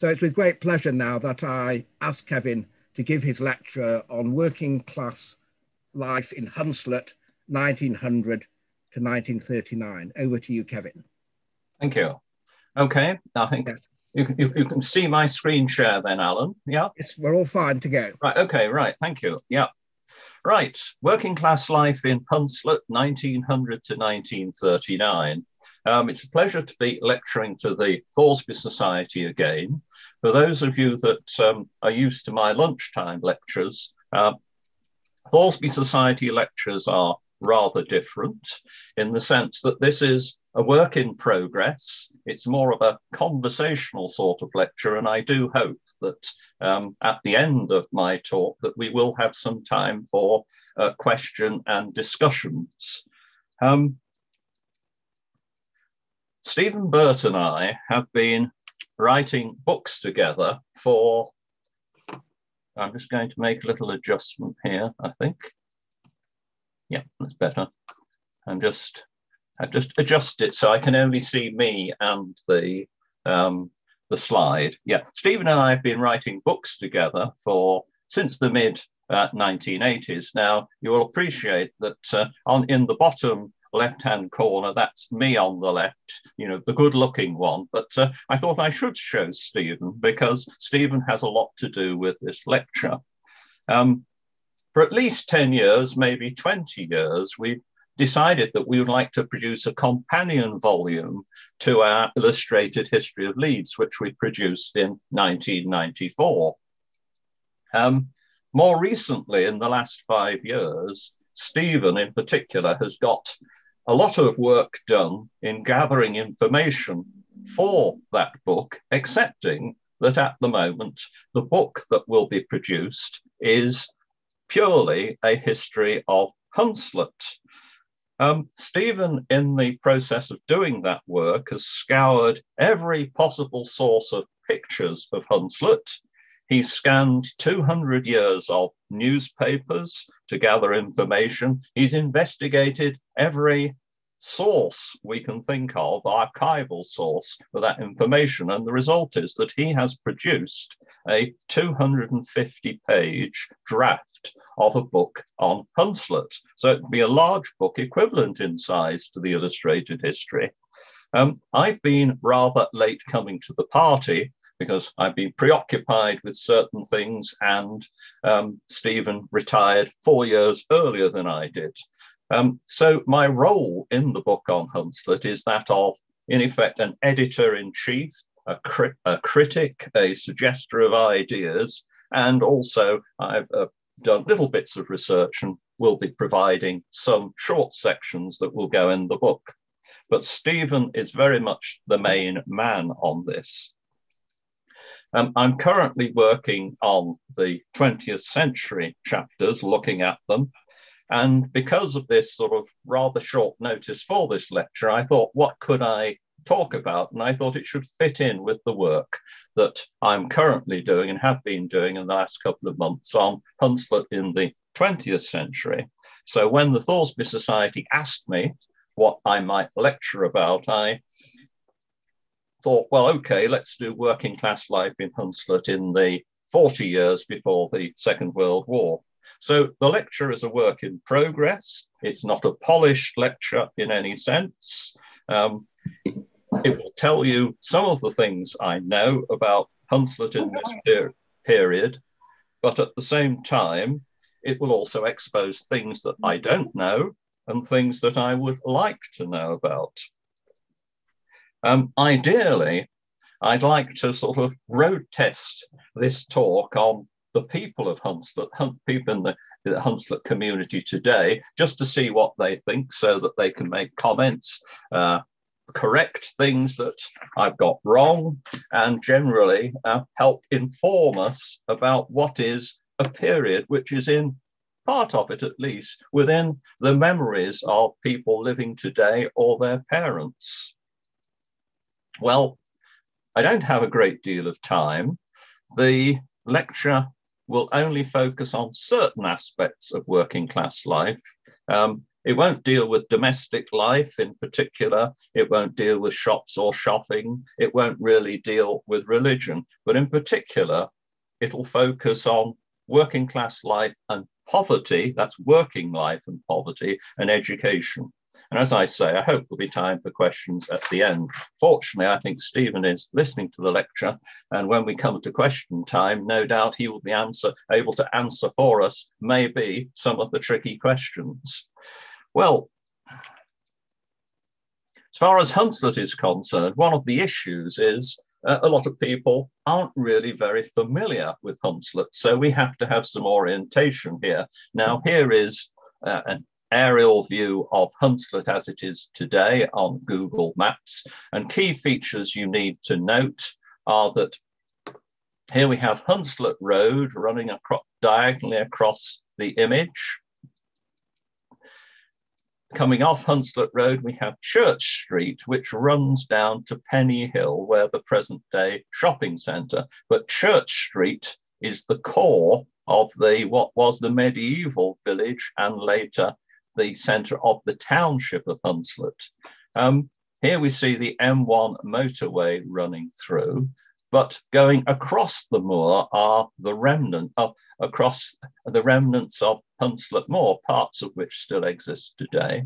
So it's with great pleasure now that I ask Kevin to give his lecture on working class life in Hunslet, 1900 to 1939. Over to you, Kevin. Thank you. Okay, I think yes. you, you, you, can see my screen share then, Alan. Yeah? Yes, we're all fine to go. Right, okay, right, thank you. Yeah. Right, working class life in Hunslet, 1900 to 1939. Um, it's a pleasure to be lecturing to the Thoresby Society again. For those of you that um, are used to my lunchtime lectures, uh, Thoresby Society lectures are rather different in the sense that this is a work in progress. It's more of a conversational sort of lecture, and I do hope that um, at the end of my talk that we will have some time for uh, question and discussions. Um, Stephen Burt and I have been writing books together for, I'm just going to make a little adjustment here, I think. Yeah, that's better. I'm just, I've just adjusted it so I can only see me and the, um, the slide. Yeah, Stephen and I have been writing books together for since the mid uh, 1980s. Now, you will appreciate that uh, on in the bottom left hand corner, that's me on the left, you know, the good looking one. But uh, I thought I should show Stephen because Stephen has a lot to do with this lecture. Um, for at least 10 years, maybe 20 years, we've decided that we would like to produce a companion volume to our illustrated history of Leeds, which we produced in 1994. Um, more recently, in the last five years, Stephen in particular has got a lot of work done in gathering information for that book, accepting that at the moment the book that will be produced is purely a history of Hunslet. Um, Stephen, in the process of doing that work, has scoured every possible source of pictures of Hunslet. He scanned 200 years of newspapers to gather information. He's investigated every source we can think of, archival source for that information. And the result is that he has produced a 250 page draft of a book on Hunslet. So it'd be a large book equivalent in size to the illustrated history. Um, I've been rather late coming to the party because I've been preoccupied with certain things and um, Stephen retired four years earlier than I did. Um, so my role in the book on Hunslet is that of, in effect, an editor in chief, a, cri- a critic, a suggester of ideas, and also I've uh, done little bits of research and will be providing some short sections that will go in the book. But Stephen is very much the main man on this. Um, I'm currently working on the 20th century chapters, looking at them, and because of this sort of rather short notice for this lecture, I thought, what could I talk about? And I thought it should fit in with the work that I'm currently doing and have been doing in the last couple of months on Hunslet in the 20th century. So when the Thoresby Society asked me what I might lecture about, I thought, well, okay, let's do working class life in Hunslet in the 40 years before the Second World War. So the lecture is a work in progress. It's not a polished lecture in any sense. Um, it will tell you some of the things I know about Hunslet in this per period, but at the same time, it will also expose things that I don't know and things that I would like to know about. Um, ideally, I'd like to sort of road test this talk on the people of Hunslet, people in the, the Hunslet community today, just to see what they think so that they can make comments, uh, correct things that I've got wrong, and generally uh, help inform us about what is a period which is in part of it at least within the memories of people living today or their parents. Well, I don't have a great deal of time. The lecture will only focus on certain aspects of working class life. Um, it won't deal with domestic life in particular. It won't deal with shops or shopping. It won't really deal with religion. But in particular, it'll focus on working class life and poverty. That's working life and poverty and education. And as I say, I hope there'll be time for questions at the end. Fortunately, I think Stephen is listening to the lecture. And when we come to question time, no doubt he will be answer, able to answer for us, maybe some of the tricky questions. Well, as far as Hunslet is concerned, one of the issues is uh, a lot of people aren't really very familiar with Hunslet. So we have to have some orientation here. Now, here is uh, an aerial view of Hunslet as it is today on Google Maps. And key features you need to note are that here we have Hunslet Road running across, diagonally across the image. Coming off Hunslet Road, we have Church Street, which runs down to Penny Hill, where the present day shopping centre. But Church Street is the core of the what was the medieval village and later the centre of the township of Hunslet. Um, here we see the M1 motorway running through, but going across the moor are the remnant of, across the remnants of Hunslet Moor, parts of which still exist today.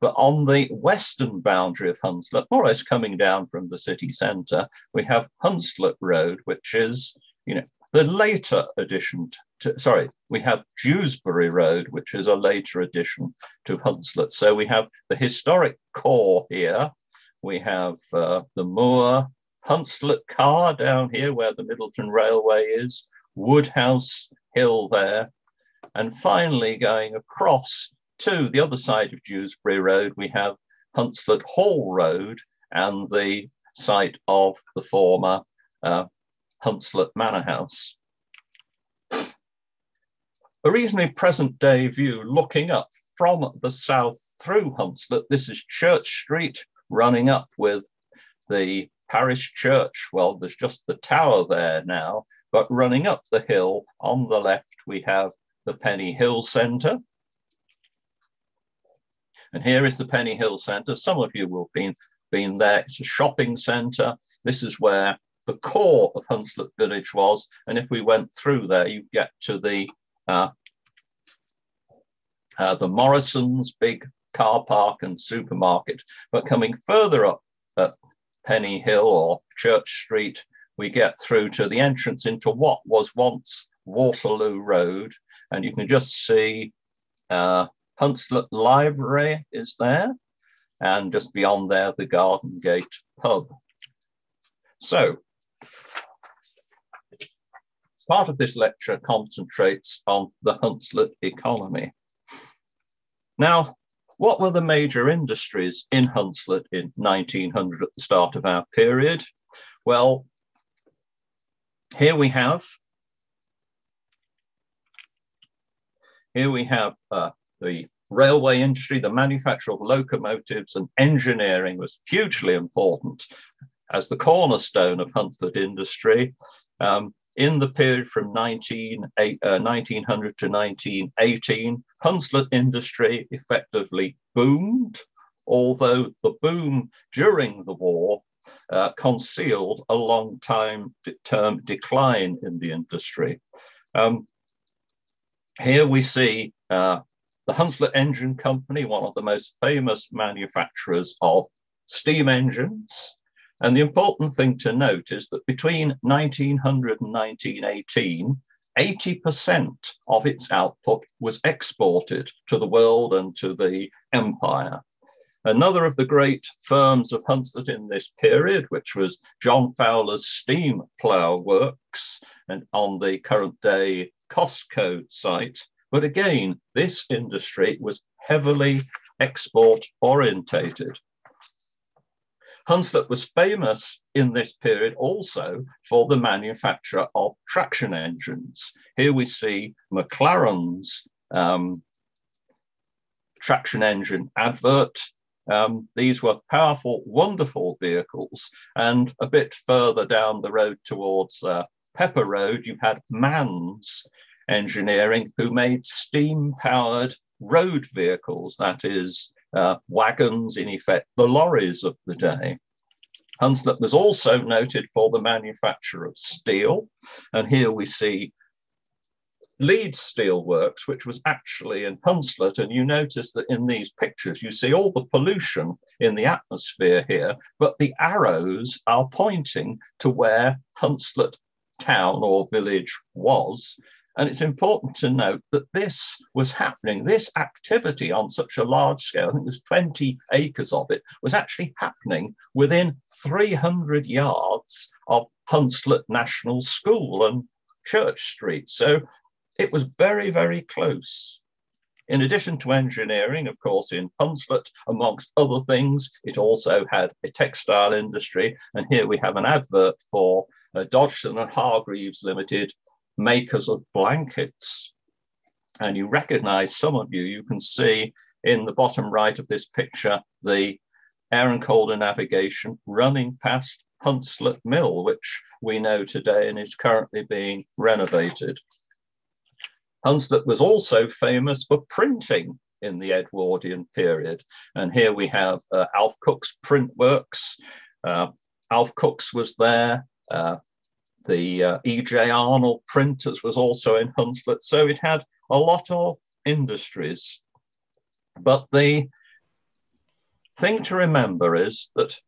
But on the western boundary of Hunslet, more or less coming down from the city centre, we have Hunslet Road, which is, you know, the later addition to, sorry, we have Dewsbury Road, which is a later addition to Hunslet. So we have the historic core here. We have uh, the moor, Hunslet Carr down here where the Middleton Railway is, Woodhouse Hill there. And finally going across to the other side of Dewsbury Road, we have Hunslet Hall Road and the site of the former uh, Hunslet Manor House a reasonably present day view looking up from the south through Hunslet. This is Church Street running up with the parish church. Well, there's just the tower there now, but running up the hill on the left, we have the Penny Hill Centre. And here is the Penny Hill Centre. Some of you will have been, been there. It's a shopping centre. This is where the core of Hunslet Village was. And if we went through there, you get to the the Morrison's big car park and supermarket. But coming further up at Penny Hill or Church Street, we get through to the entrance into what was once Waterloo Road. And you can just see uh, Library is there. And just beyond there, the Garden Gate pub. So part of this lecture concentrates on the Hunslet economy. Now, what were the major industries in Hunslet in 1900 at the start of our period? Well, here we have here we have uh, the railway industry, the manufacture of locomotives and engineering was hugely important as the cornerstone of Hunslet industry. Um, in the period from 19, uh, 1900 to 1918, Hunslet industry effectively boomed, although the boom during the war uh, concealed a long time term decline in the industry. Um, here we see uh, the Hunslet Engine Company, one of the most famous manufacturers of steam engines, and the important thing to note is that between 1900 and 1918, 80% of its output was exported to the world and to the empire. Another of the great firms of Hunslet in this period, which was John Fowler's Steam Plough Works, and on the current day Costco site. But again, this industry was heavily export orientated. Hunslet was famous in this period also for the manufacture of traction engines. Here we see McLaren's um, traction engine advert. Um, these were powerful, wonderful vehicles. And a bit further down the road towards uh, Pepper Road, you had Manns Engineering, who made steam powered road vehicles, that is, uh, wagons, in effect, the lorries of the day. Hunslet was also noted for the manufacture of steel. And here we see Leeds Steel Works, which was actually in Hunslet. And you notice that in these pictures, you see all the pollution in the atmosphere here, but the arrows are pointing to where Hunslet town or village was. And it's important to note that this was happening, this activity on such a large scale, I think there's 20 acres of it, was actually happening within 300 yards of Hunslet National School and Church Street. So it was very, very close. In addition to engineering, of course, in Hunslet, amongst other things, it also had a textile industry. And here we have an advert for uh, Dodgson and Hargreaves Limited, makers of blankets. And you recognize some of you, you can see in the bottom right of this picture, the Aire and Calder navigation running past Hunslet Mill, which we know today and is currently being renovated. Hunslet was also famous for printing in the Edwardian period. And here we have uh, Alf Cooke's print works. Uh, Alf Cooke's was there. Uh, the uh, E.J. Arnold printers was also in Hunslet. So it had a lot of industries. But the thing to remember is that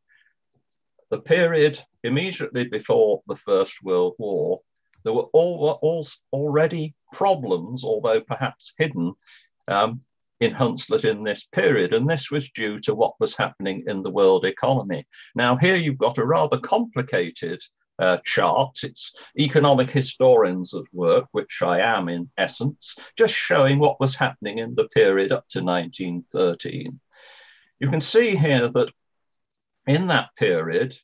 the period immediately before the First World War there were all, all already problems, although perhaps hidden, um, in Hunslet in this period. And this was due to what was happening in the world economy. Now, here you've got a rather complicated uh, chart. It's economic historians at work, which I am in essence, just showing what was happening in the period up to 1913. You can see here that in that period,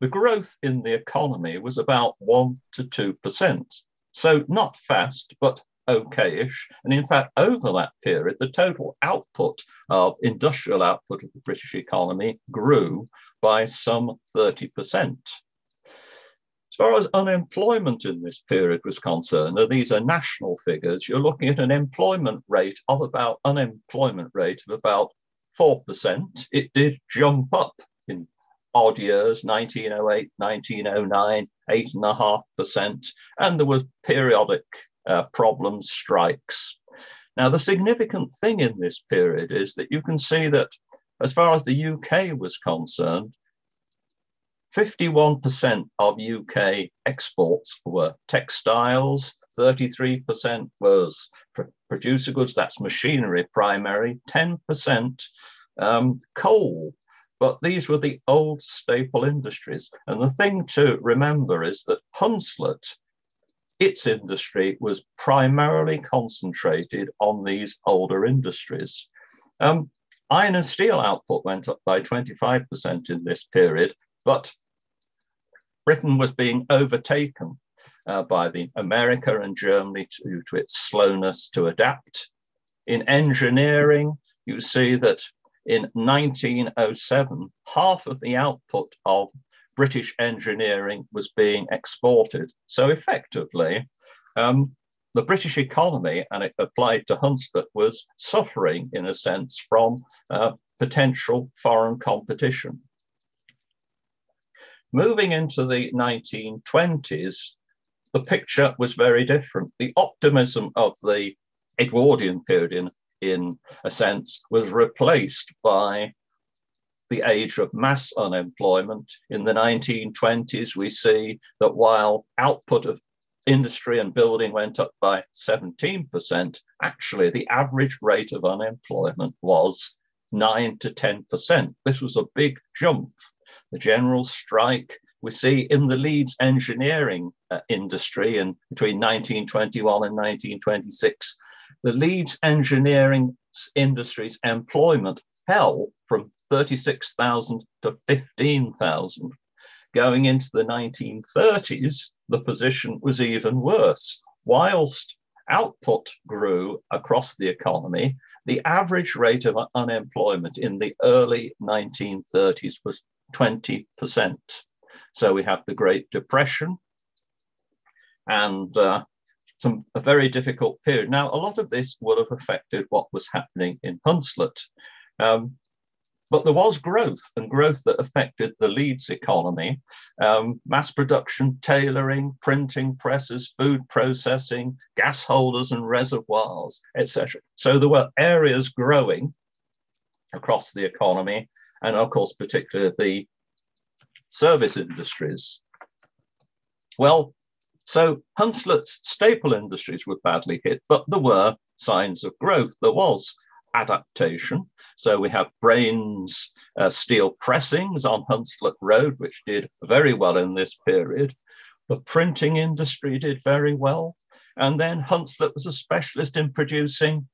the growth in the economy was about 1% to 2%. So not fast, but okayish. And in fact, over that period, the total output of industrial output of the British economy grew by some 30%. As far as unemployment in this period was concerned, these are national figures, you're looking at an employment rate of about unemployment rate of about 4%. It did jump up in odd years, 1908, 1909, 8.5%, and there was periodic uh, problems, strikes. Now, the significant thing in this period is that you can see that as far as the UK was concerned, 51% of UK exports were textiles, 33% was producer goods, that's machinery primary, 10% um, coal, but these were the old staple industries. And the thing to remember is that Hunslet, its industry was primarily concentrated on these older industries. Um, iron and steel output went up by 25% in this period, but Britain was being overtaken uh, by the America and Germany due to its slowness to adapt. In engineering, you see that in 1907, half of the output of British engineering was being exported. So effectively, um, the British economy, and it applied to Hunslet, was suffering in a sense from uh, potential foreign competition. Moving into the 1920s, the picture was very different. The optimism of the Edwardian period in in a sense, was replaced by the age of mass unemployment. In the 1920s, we see that while output of industry and building went up by 17%, actually the average rate of unemployment was 9 to 10%. This was a big jump. The general strike we see in the Leeds engineering uh, industry in between 1921 and 1926 the Leeds engineering industry's employment fell from 36,000 to 15,000. Going into the 1930s, the position was even worse. Whilst output grew across the economy, the average rate of unemployment in the early 1930s was 20%. So we have the Great Depression, and uh, some a very difficult period. Now, a lot of this would have affected what was happening in Hunslet. Um, but there was growth and growth that affected the Leeds economy, um, mass production, tailoring, printing presses, food processing, gas holders and reservoirs, etc. So there were areas growing across the economy, and of course, particularly the service industries. Well, so Hunslet's staple industries were badly hit, but there were signs of growth. There was adaptation. So we have Brains uh, steel pressings on Hunslet Road, which did very well in this period. The printing industry did very well. And then Hunslet was a specialist in producing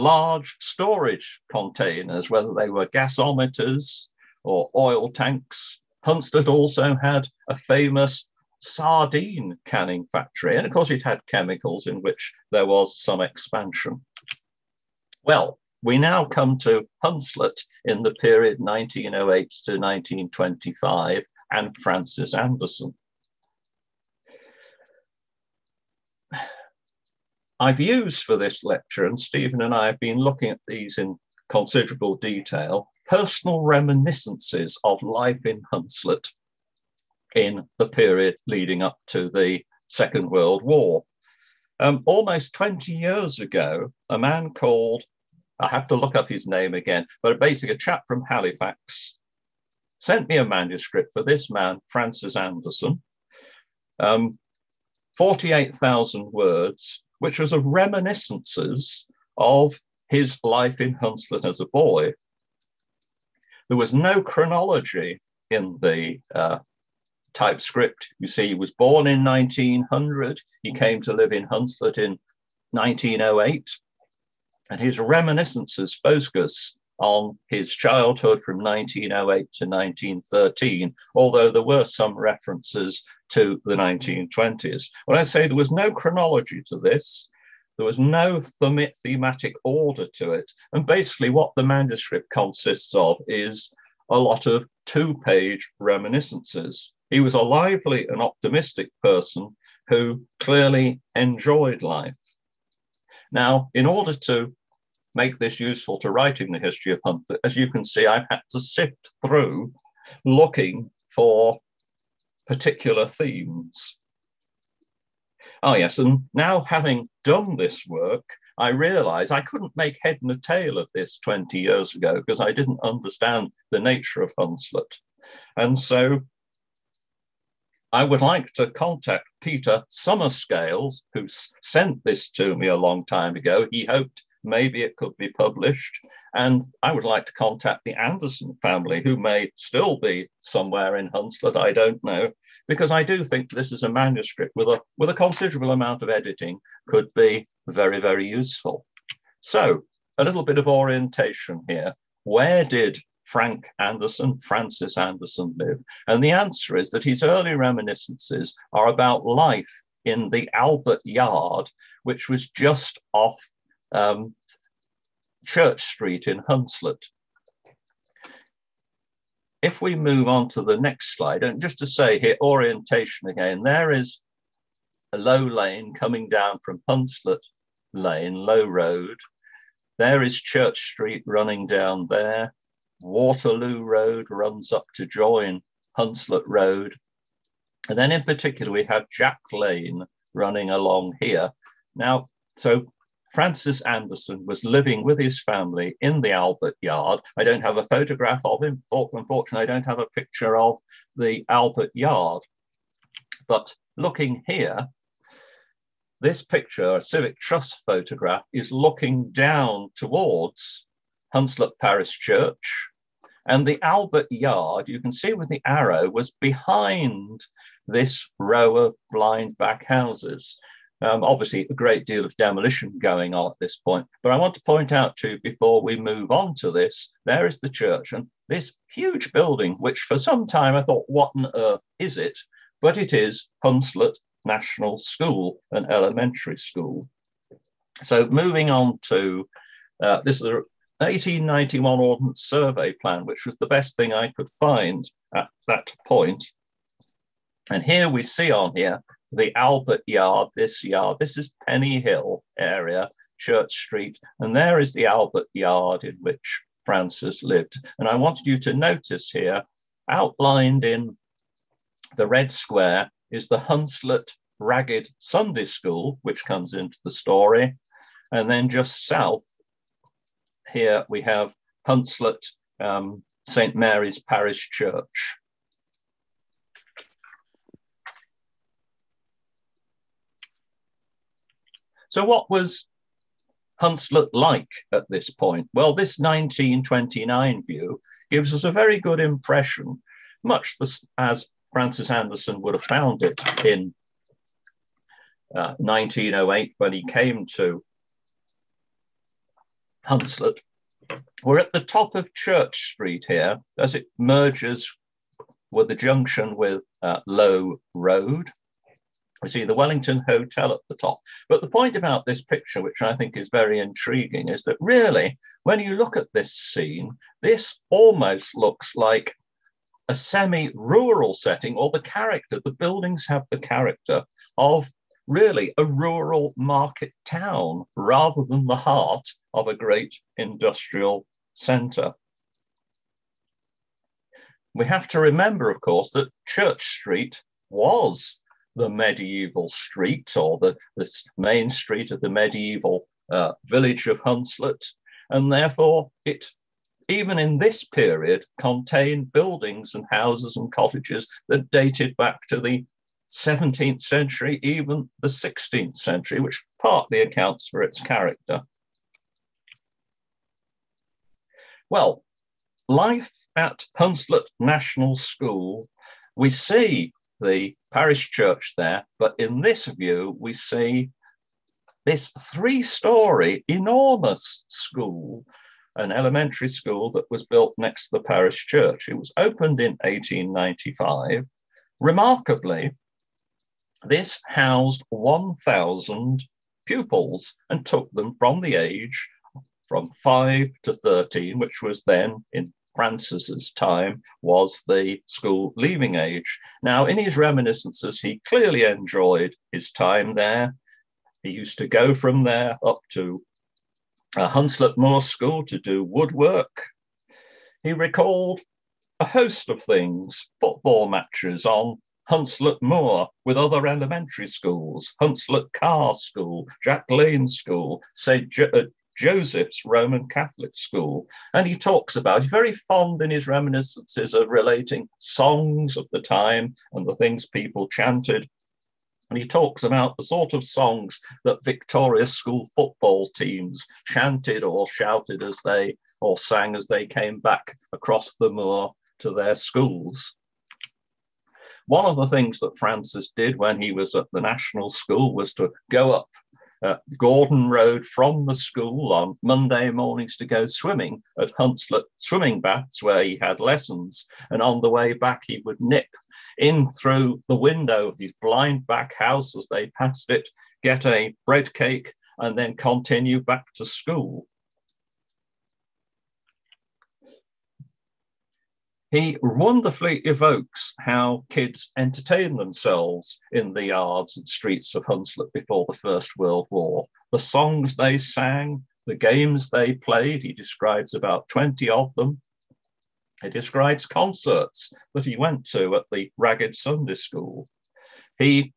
large storage containers, whether they were gasometers or oil tanks. Hunslet also had a famous sardine canning factory. And of course, it had chemicals in which there was some expansion. Well, we now come to Hunslet in the period 1908 to 1925 and Francis Anderson. I've used for this lecture, and Stephen and I have been looking at these in considerable detail, personal reminiscences of life in Hunslet in the period leading up to the Second World War. Um, almost 20 years ago, a man called, I have to look up his name again, but basically a chap from Halifax sent me a manuscript for this man, Francis Anderson, um, 48,000 words, which was of reminiscences of his life in Hunslet as a boy. There was no chronology in the uh, typescript. You see, he was born in 1900. He came to live in Hunslet in 1908. And his reminiscences focus on his childhood from 1908 to 1913, although there were some references to the 1920s. When I say there was no chronology to this, there was no thematic order to it. And basically, what the manuscript consists of is a lot of two page reminiscences. He was a lively and optimistic person who clearly enjoyed life. Now, in order to make this useful to writing the history of Hunslet, as you can see, I've had to sift through looking for particular themes. Oh, yes, and now having done this work, I realize I couldn't make head and tail of this 20 years ago because I didn't understand the nature of Hunslet. And so I would like to contact Peter Summerscales, who sent this to me a long time ago. He hoped maybe it could be published. And I would like to contact the Anderson family, who may still be somewhere in Hunslet, I don't know, because I do think this is a manuscript with a, with a considerable amount of editing could be very, very useful. So a little bit of orientation here. Where did Frank Anderson, Francis Anderson live? And the answer is that his early reminiscences are about life in the Albert Yard, which was just off um, Church Street in Hunslet. If we move on to the next slide, and just to say here, orientation again, there is a low lane coming down from Hunslet Lane, Low Road. There is Church Street running down there. Waterloo Road runs up to join Hunslet Road. And then in particular, we have Jack Lane running along here. Now, so Francis Anderson was living with his family in the Albert Yard. I don't have a photograph of him. Unfortunately, I don't have a picture of the Albert Yard. But looking here, this picture, a Civic Trust photograph, is looking down towards Hunslet Parish Church. And the Albert Yard, you can see with the arrow, was behind this row of blind back houses. Um, obviously, a great deal of demolition going on at this point. But I want to point out to you before we move on to this, there is the church and this huge building, which for some time I thought, what on earth is it? But it is Hunslet National School, an elementary school. So moving on to uh, this is a 1891 Ordnance Survey Plan, which was the best thing I could find at that point. And here we see on here the Albert Yard, this yard. This is Penny Hill area, Church Street, and there is the Albert Yard in which Francis lived. And I wanted you to notice here, outlined in the red square, is the Hunslet Ragged Sunday School, which comes into the story. And then just south here we have Hunslet um, St. Mary's Parish Church. So what was Hunslet like at this point? Well, this 1929 view gives us a very good impression, much as Francis Anderson would have found it in uh, 1908 when he came to Hunslet. We're at the top of Church Street here as it merges with the junction with uh, Low Road. We see the Wellington Hotel at the top. But the point about this picture, which I think is very intriguing, is that really, when you look at this scene, this almost looks like a semi-rural setting or the character, the buildings have the character of really a rural market town rather than the heart of a great industrial center. We have to remember, of course, that Church Street was the medieval street or the, the main street of the medieval uh, village of Hunslet. And therefore, it, even in this period, contained buildings and houses and cottages that dated back to the 17th century, even the 16th century, which partly accounts for its character. Well, life at Hunslet National School, we see the parish church there, but in this view, we see this three-story enormous school, an elementary school that was built next to the parish church. It was opened in 1895. Remarkably, this housed 1,000 pupils and took them from the age from 5 to 13, which was then in Francis's time was the school leaving age. Now, in his reminiscences, he clearly enjoyed his time there. He used to go from there up to uh, Hunslet Moor School to do woodwork. He recalled a host of things, football matches on Hunslet Moor with other elementary schools, Hunslet Carr School, Jack Lane School, St. Jo- uh, Joseph's Roman Catholic School. And he talks about, he's very fond in his reminiscences of relating songs of the time and the things people chanted. And he talks about the sort of songs that Victoria School football teams chanted or shouted as they, or sang as they came back across the moor to their schools. One of the things that Francis did when he was at the National School was to go up uh, Gordon Road from the school on Monday mornings to go swimming at Hunslet swimming baths where he had lessons. And on the way back, he would nip in through the window of his blind back house as they passed it, get a bread cake, and then continue back to school. He wonderfully evokes how kids entertained themselves in the yards and streets of Hunslet before the First World War. The songs they sang, the games they played, he describes about 20 of them. He describes concerts that he went to at the Ragged Sunday School. He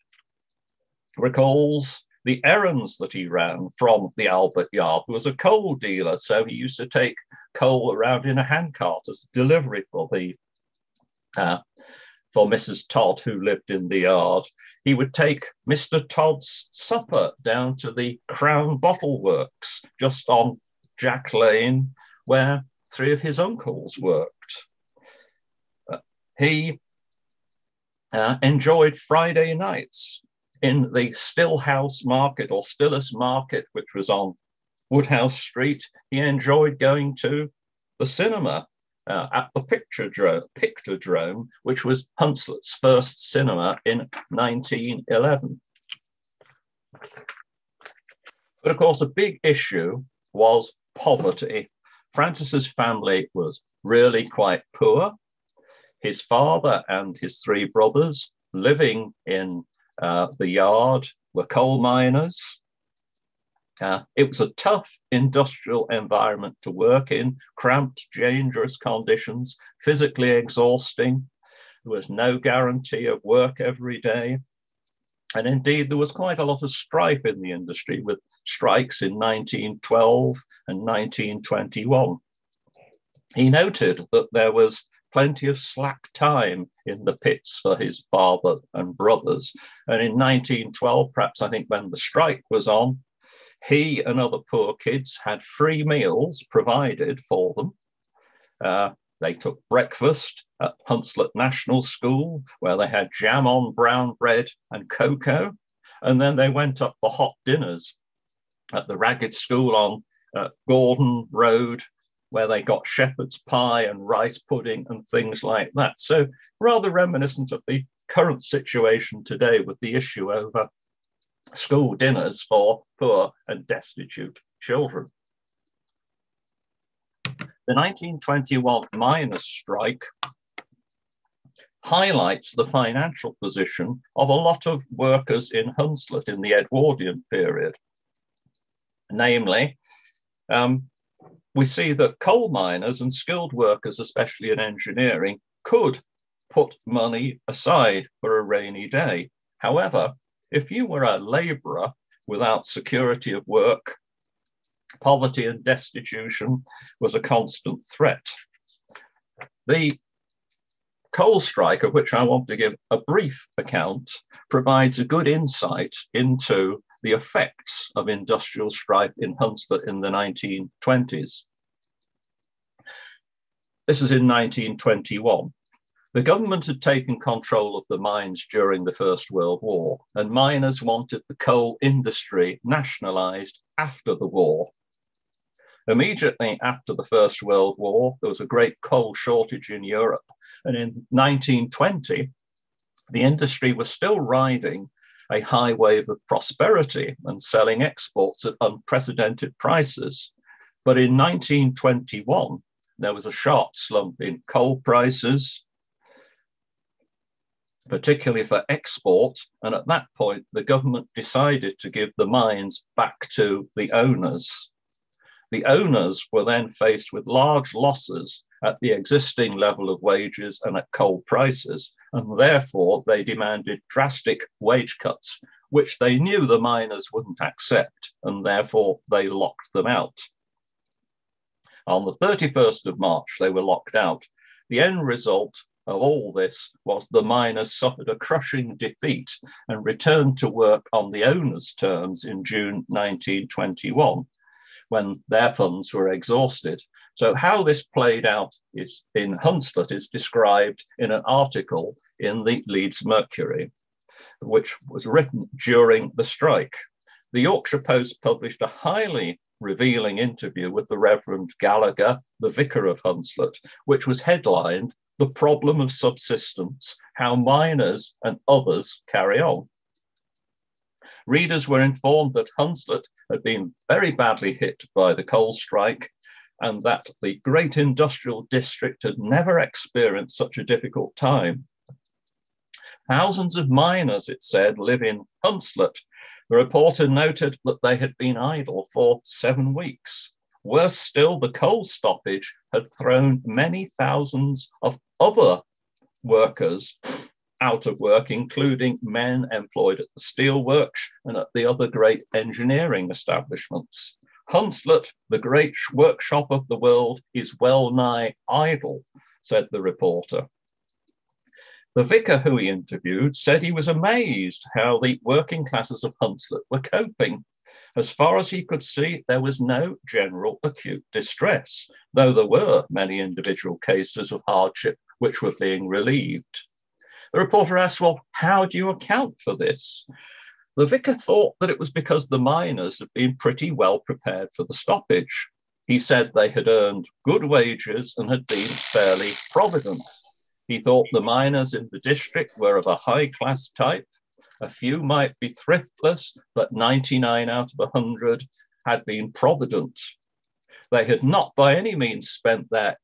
recalls the errands that he ran from the Albert Yard. Was a coal dealer, so he used to take coal around in a handcart as a delivery for the uh, for Mrs. Todd, who lived in the yard. He would take Mr. Todd's supper down to the Crown Bottle Works, just on Jack Lane, where three of his uncles worked. Uh, he uh, enjoyed Friday nights in the Stillhouse Market or Stillus Market, which was on Woodhouse Street. He enjoyed going to the cinema uh, at the Pictodrome, Pictodrome, which was Hunslet's first cinema in 1911. But of course, a big issue was poverty. Francis's family was really quite poor. His father and his three brothers living in uh, the yard were coal miners. Uh, it was a tough industrial environment to work in, cramped, dangerous conditions, physically exhausting. There was no guarantee of work every day. And indeed, there was quite a lot of strife in the industry with strikes in 1912 and 1921. He noted that there was plenty of slack time in the pits for his father and brothers. And in 1912, perhaps I think when the strike was on, he and other poor kids had free meals provided for them. Uh, they took breakfast at Hunslet National School, where they had jam on brown bread and cocoa. And then they went up for hot dinners at the Ragged School on uh, Gordon Road, where they got shepherd's pie and rice pudding and things like that. So, rather reminiscent of the current situation today with the issue over school dinners for poor and destitute children. The 1921 miners' strike highlights the financial position of a lot of workers in Hunslet in the Edwardian period. Namely, um, we see that coal miners and skilled workers, especially in engineering, could put money aside for a rainy day. However, if you were a labourer without security of work, poverty and destitution was a constant threat. The coal strike, of which I want to give a brief account, provides a good insight into the effects of industrial strife in Hunslet in the 1920s. This is in 1921. The government had taken control of the mines during the First World War, and miners wanted the coal industry nationalised after the war. Immediately after the First World War, there was a great coal shortage in Europe. And in 1920, the industry was still riding a high wave of prosperity and selling exports at unprecedented prices. But in 1921, there was a sharp slump in coal prices, particularly for export. And at that point, the government decided to give the mines back to the owners. The owners were then faced with large losses at the existing level of wages and at coal prices, and therefore they demanded drastic wage cuts, which they knew the miners wouldn't accept, and therefore they locked them out. On the 31st of March, they were locked out. The end result of all this was the miners suffered a crushing defeat and returned to work on the owners' terms in June 1921 when their funds were exhausted. So how this played out is in Hunslet is described in an article in the Leeds Mercury, which was written during the strike. The Yorkshire Post published a highly revealing interview with the Reverend Gallagher, the vicar of Hunslet, which was headlined The Problem of Subsistence How Miners and Others Carry On. Readers were informed that Hunslet had been very badly hit by the coal strike and that the great industrial district had never experienced such a difficult time. Thousands of miners, it said, live in Hunslet. The reporter noted that they had been idle for seven weeks. Worse still, the coal stoppage had thrown many thousands of other workers out of work, including men employed at the steelworks and at the other great engineering establishments. Hunslet, the great workshop of the world, is well nigh idle, said the reporter. The vicar who he interviewed said he was amazed how the working classes of Hunslet were coping. As far as he could see, there was no general acute distress, though there were many individual cases of hardship which were being relieved. The reporter asked, Well, how do you account for this? The vicar thought that it was because the miners had been pretty well prepared for the stoppage. He said they had earned good wages and had been fairly provident. He thought the miners in the district were of a high class type. A few might be thriftless, but 99 out of 100 had been provident. They had not by any means spent their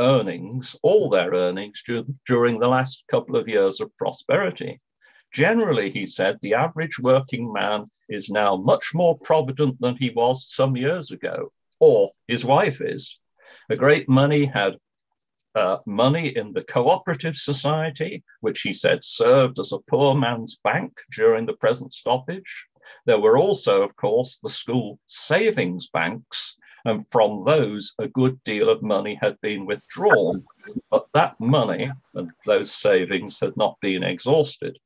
earnings, all their earnings during the last couple of years of prosperity. Generally, he said, the average working man is now much more provident than he was some years ago, or his wife is. A great money had uh, money in the cooperative society, which he said served as a poor man's bank during the present stoppage. There were also, of course, the school savings banks, and from those a good deal of money had been withdrawn, but that money and those savings had not been exhausted.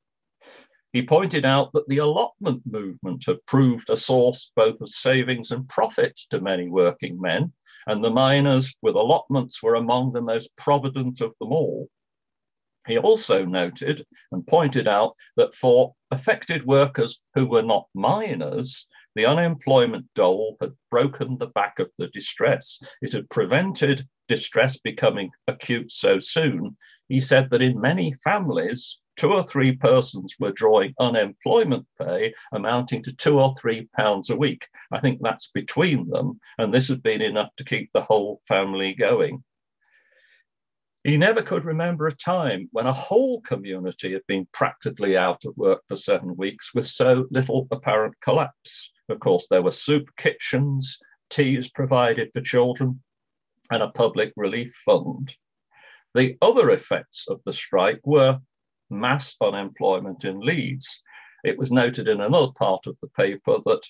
He pointed out that the allotment movement had proved a source both of savings and profit to many working men, and the miners with allotments were among the most provident of them all. He also noted and pointed out that for affected workers who were not miners, the unemployment dole had broken the back of the distress. It had prevented distress becoming acute so soon. He said that in many families, two or three persons were drawing unemployment pay amounting to two or three pounds a week. I think that's between them, and this had been enough to keep the whole family going. He never could remember a time when a whole community had been practically out of work for seven weeks with so little apparent collapse. Of course, there were soup kitchens, teas provided for children, and a public relief fund. The other effects of the strike were mass unemployment in Leeds. It was noted in another part of the paper that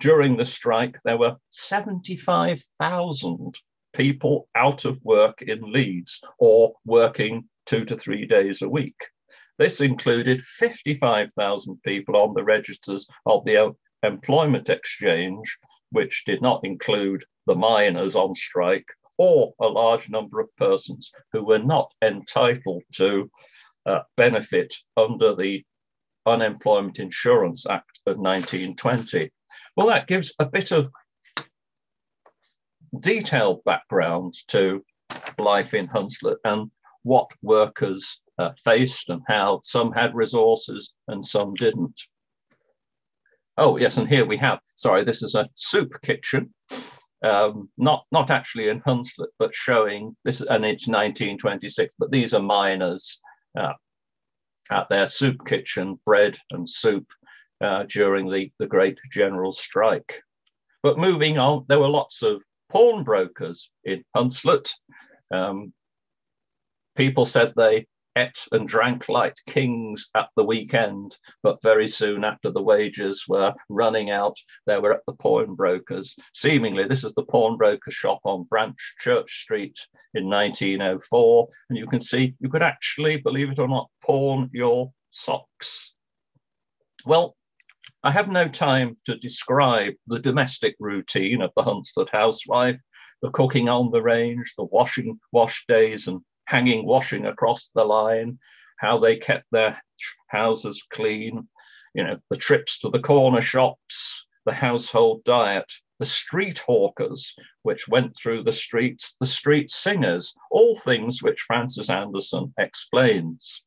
during the strike, there were 75,000 people out of work in Leeds or working two to three days a week. This included 55,000 people on the registers of the Employment Exchange, which did not include the miners on strike or a large number of persons who were not entitled to uh, benefit under the Unemployment Insurance Act of 1920. Well, that gives a bit of detailed background to life in Hunslet and what workers uh, faced and how some had resources and some didn't. Oh, yes, and here we have, sorry, this is a soup kitchen, um, not, not actually in Hunslet, but showing this, and it's 1926, but these are miners uh, at their soup kitchen, bread and soup uh, during the, the Great General Strike. But moving on, there were lots of pawnbrokers in Hunslet. Um, people said they ate and drank like kings at the weekend, but very soon after the wages were running out, they were at the pawnbrokers. Seemingly, this is the pawnbroker shop on Branch Church Street in 1904. And you can see you could actually, believe it or not, pawn your socks. Well, I have no time to describe the domestic routine of the Hunslet housewife, the cooking on the range, the washing wash days and hanging washing across the line, how they kept their houses clean, you know, the trips to the corner shops, the household diet, the street hawkers, which went through the streets, the street singers, all things which Francis Anderson explains.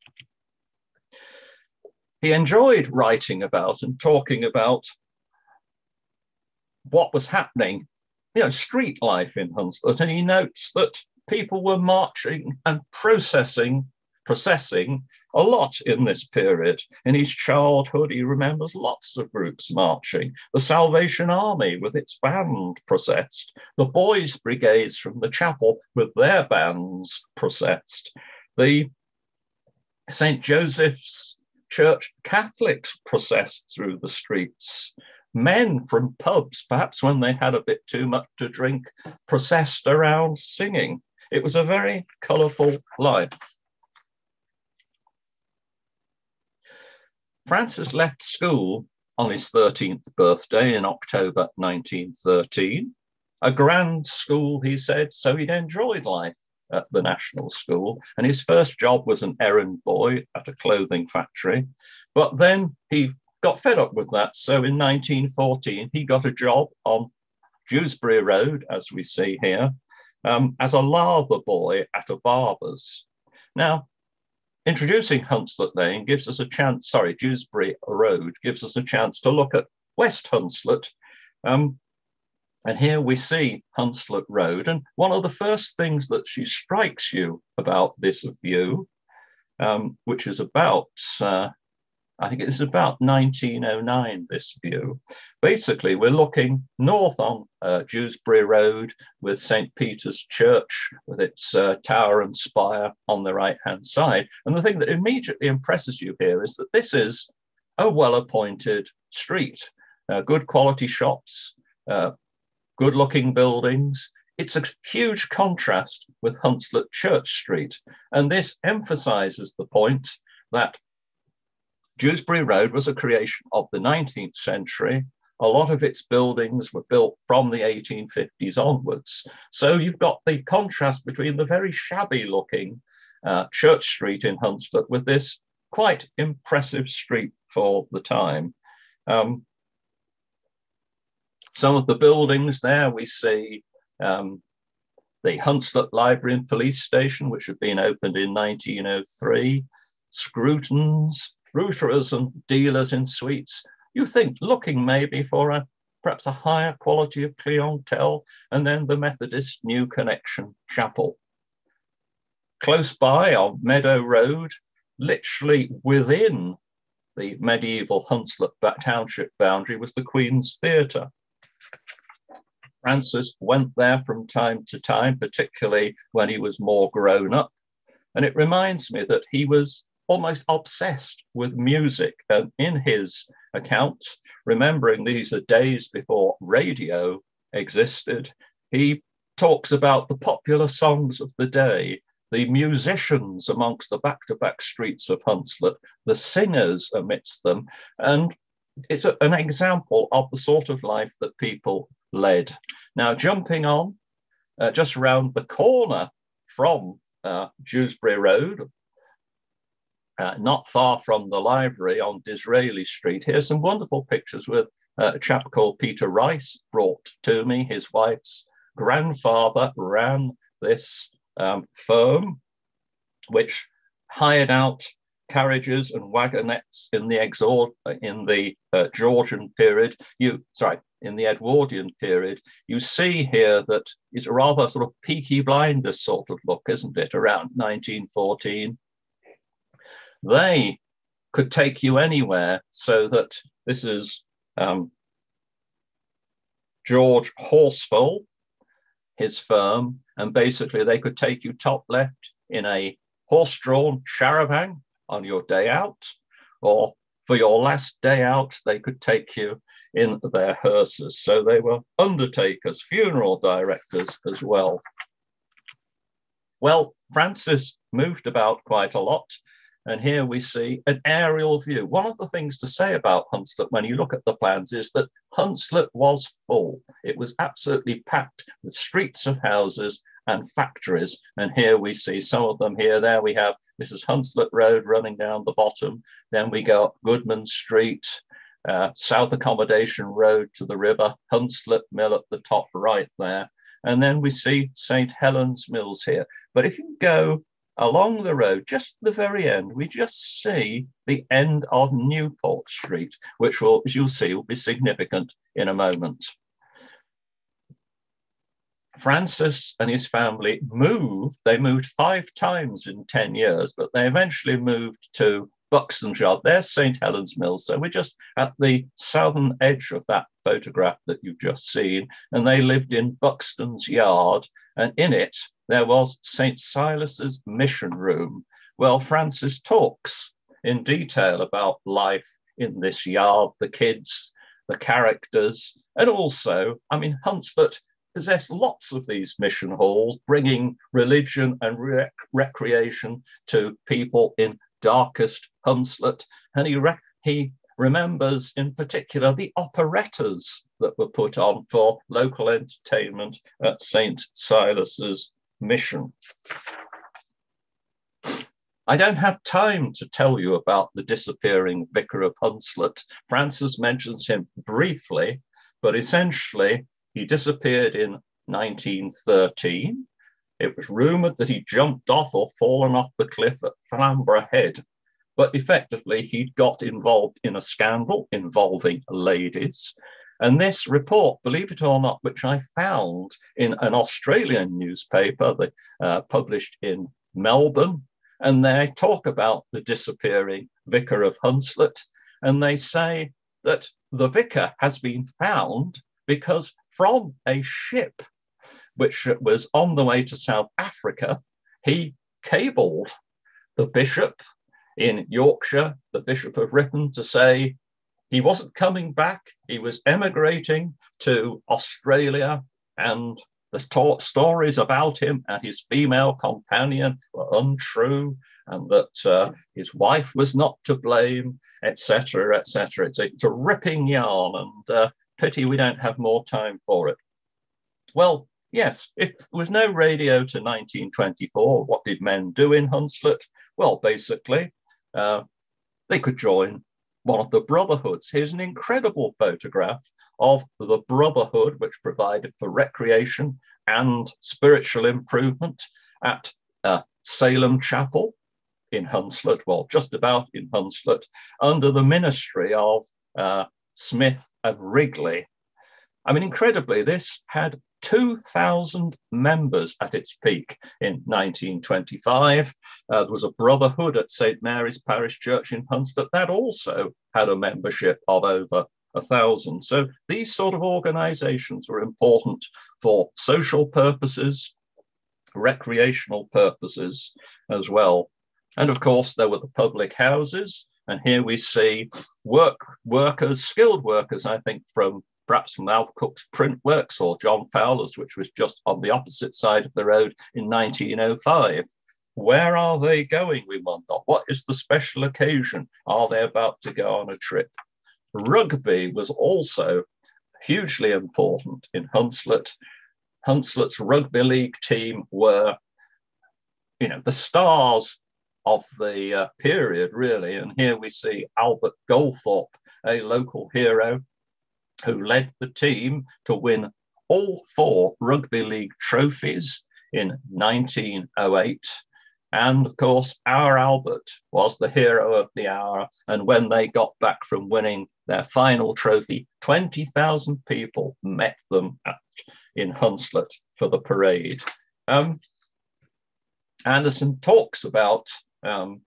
He enjoyed writing about and talking about what was happening, you know, street life in Hunslet, and he notes that people were marching and processing processing a lot in this period. In his childhood, he remembers lots of groups marching. The Salvation Army with its band processed, the boys' brigades from the chapel with their bands processed, the St. Joseph's Church Catholics processed through the streets. Men from pubs, perhaps when they had a bit too much to drink, processed around singing. It was a very colourful life. Francis left school on his 13th birthday in October 1913. A grand school, he said, so he'd enjoyed life at the National School. And his first job was an errand boy at a clothing factory. But then he got fed up with that. So in 1914, he got a job on Dewsbury Road, as we see here, um, as a lather boy at a barber's. Now, introducing Hunslet Lane gives us a chance, sorry, Dewsbury Road gives us a chance to look at West Hunslet. Um, and here we see Hunslet Road. And one of the first things that she strikes you about this view, um, which is about uh, I think it's about 1909, this view. Basically, we're looking north on uh, Dewsbury Road with St. Peter's Church with its uh, tower and spire on the right hand side. And the thing that immediately impresses you here is that this is a well appointed street, uh, good quality shops, uh, good looking buildings. It's a huge contrast with Hunslet Church Street. And this emphasizes the point that Dewsbury Road was a creation of the 19th century. A lot of its buildings were built from the 1850s onwards. So you've got the contrast between the very shabby looking uh, Church Street in Hunslet with this quite impressive street for the time. Um, some of the buildings there we see um, the Hunslet Library and Police Station, which had been opened in 1903, Scrutons, fruiterers and dealers in sweets, you think looking maybe for a perhaps a higher quality of clientele, and then the Methodist New Connexion Chapel. Close by on Meadow Road, literally within the medieval Hunslet township boundary was the Queen's Theatre. Francis went there from time to time, particularly when he was more grown up. And it reminds me that he was almost obsessed with music. And in his account, remembering these are days before radio existed, he talks about the popular songs of the day, the musicians amongst the back to back streets of Hunslet, the singers amidst them. And it's a, an example of the sort of life that people led. Now, jumping on uh, just around the corner from uh, Dewsbury Road, uh, not far from the library on Disraeli Street. Here's some wonderful pictures with uh, a chap called Peter Rice brought to me. His wife's grandfather ran this um, firm, which hired out carriages and wagonettes in the exor- in the uh, Georgian period. You sorry, in the Edwardian period. You see here that it's a rather sort of Peaky Blinders sort of look, isn't it? Around 1914. They could take you anywhere so that this is um, George Horsfall, his firm, and basically they could take you top left in a horse-drawn charabanc on your day out, or for your last day out, they could take you in their hearses. So they were undertakers, funeral directors as well. Well, Francis moved about quite a lot. And here we see an aerial view. One of the things to say about Hunslet when you look at the plans is that Hunslet was full. It was absolutely packed with streets of houses and factories. And here we see some of them here. There we have Mrs. Hunslet Road running down the bottom. Then we go up Goodman Street, uh, South Accommodation Road to the river, Hunslet Mill at the top right there. And then we see St. Helens Mills here. But if you go along the road, just the very end, we just see the end of Newport Street, which will, as you'll see, will be significant in a moment. Francis and his family moved, they moved five times in 10 years, but they eventually moved to Yard. There's St. Helens Mill. So we're just at the southern edge of that photograph that you've just seen. And they lived in Buxton's Yard. And in it, there was St. Silas's mission room. Well, Francis talks in detail about life in this yard, the kids, the characters, and also, I mean, Hunslet possessed lots of these mission halls, bringing religion and rec recreation to people in darkest Hunslet. And he, he remembers in particular the operettas that were put on for local entertainment at St. Silas's mission. I don't have time to tell you about the disappearing Vicar of Hunslet. Francis mentions him briefly, but essentially he disappeared in 1913. It was rumored that he jumped off or fallen off the cliff at Flamborough Head, but effectively he'd got involved in a scandal involving ladies. And this report, believe it or not, which I found in an Australian newspaper that uh, published in Melbourne, and they talk about the disappearing vicar of Hunslet, and they say that the vicar has been found because from a ship which was on the way to South Africa, he cabled the bishop in Yorkshire, the Bishop of Ripon, to say he wasn't coming back, he was emigrating to Australia, and the stories about him and his female companion were untrue, and that uh, his wife was not to blame, etc., etc. It's, it's, a ripping yarn, and uh, pity we don't have more time for it. Well, yes, if there was no radio to 1924, what did men do in Hunslet? Well, basically, uh, they could join one of the brotherhoods. Here's an incredible photograph of the brotherhood, which provided for recreation and spiritual improvement at uh, Salem Chapel in Hunslet, well, just about in Hunslet, under the ministry of uh, Smith and Wrigley. I mean, incredibly, this had 2,000 members at its peak in 1925. Uh, there was a brotherhood at St. Mary's Parish Church in Hunslet that also had a membership of over a thousand. So these sort of organizations were important for social purposes, recreational purposes as well. And of course, there were the public houses. And here we see work workers, skilled workers, I think, from perhaps from Alf Cooke's print works or John Fowler's, which was just on the opposite side of the road in 1905. Where are they going, we wonder? What is the special occasion? Are they about to go on a trip? Rugby was also hugely important in Hunslet. Hunslet's rugby league team were, you know, the stars of the uh, period, really. And here we see Albert Goldthorpe, a local hero who led the team to win all four rugby league trophies in 1908. And of course, our Albert was the hero of the hour. And when they got back from winning their final trophy, 20,000 people met them at, in Hunslet for the parade. Um, Anderson talks about um,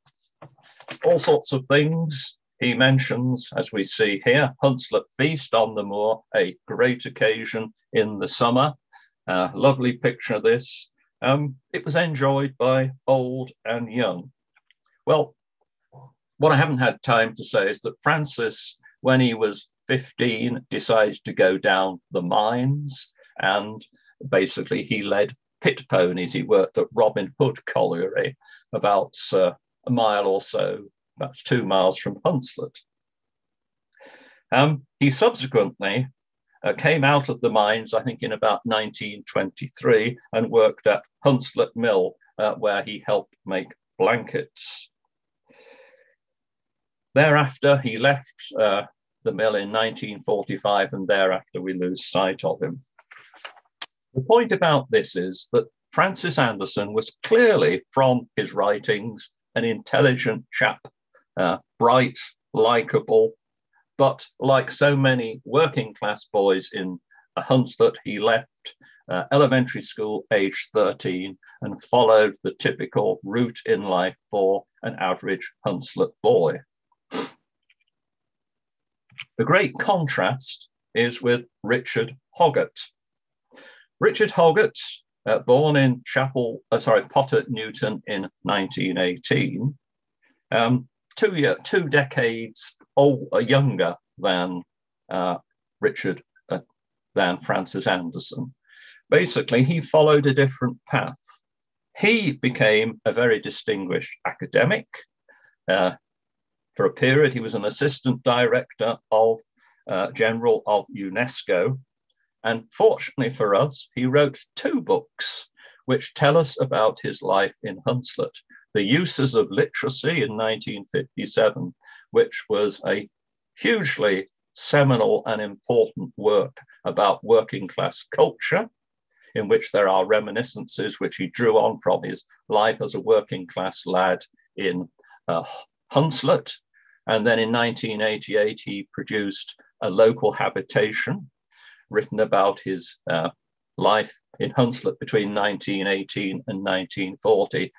all sorts of things he mentions, as we see here, Hunslet Feast on the Moor, a great occasion in the summer. Uh, lovely picture of this. Um, it was enjoyed by old and young. Well, what I haven't had time to say is that Francis, when he was 15, decided to go down the mines and basically he led pit ponies. He worked at Robin Hood Colliery, about uh, a mile or so that's two miles from Hunslet. Um, he subsequently uh, came out of the mines, I think, in about 1923 and worked at Hunslet Mill, uh, where he helped make blankets. Thereafter, he left uh, the mill in 1945, and thereafter we lose sight of him. The point about this is that Francis Anderson was clearly, from his writings, an intelligent chap uh, bright, likable, but like so many working class boys in Hunslet, he left uh, elementary school age 13 and followed the typical route in life for an average Hunslet boy. The great contrast is with Richard Hoggart. Richard Hoggart, uh, born in Chapel, uh, sorry, Potter Newton in 1918, um, two year, two decades old, uh, younger than uh, Richard, uh, than Francis Anderson. Basically, he followed a different path. He became a very distinguished academic. Uh, for a period, he was an assistant director of uh, general of UNESCO. And fortunately for us, he wrote two books which tell us about his life in Hunslet the uses of literacy in 1957, which was a hugely seminal and important work about working class culture, in which there are reminiscences which he drew on from his life as a working class lad in uh, Hunslet. And then in 1988, he produced a local habitation written about his uh, life in Hunslet between 1918 and 1940,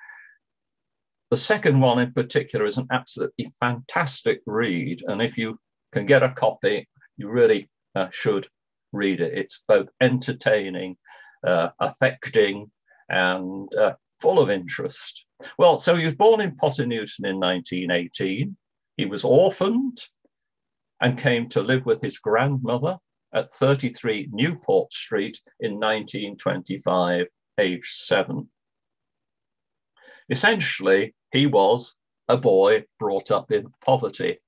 the second one in particular is an absolutely fantastic read. And if you can get a copy, you really uh, should read it. It's both entertaining, uh, affecting, and uh, full of interest. Well, so he was born in Potter Newton in 1918. He was orphaned and came to live with his grandmother at 33 Newport Street in 1925, age seven. Essentially, he was a boy brought up in poverty.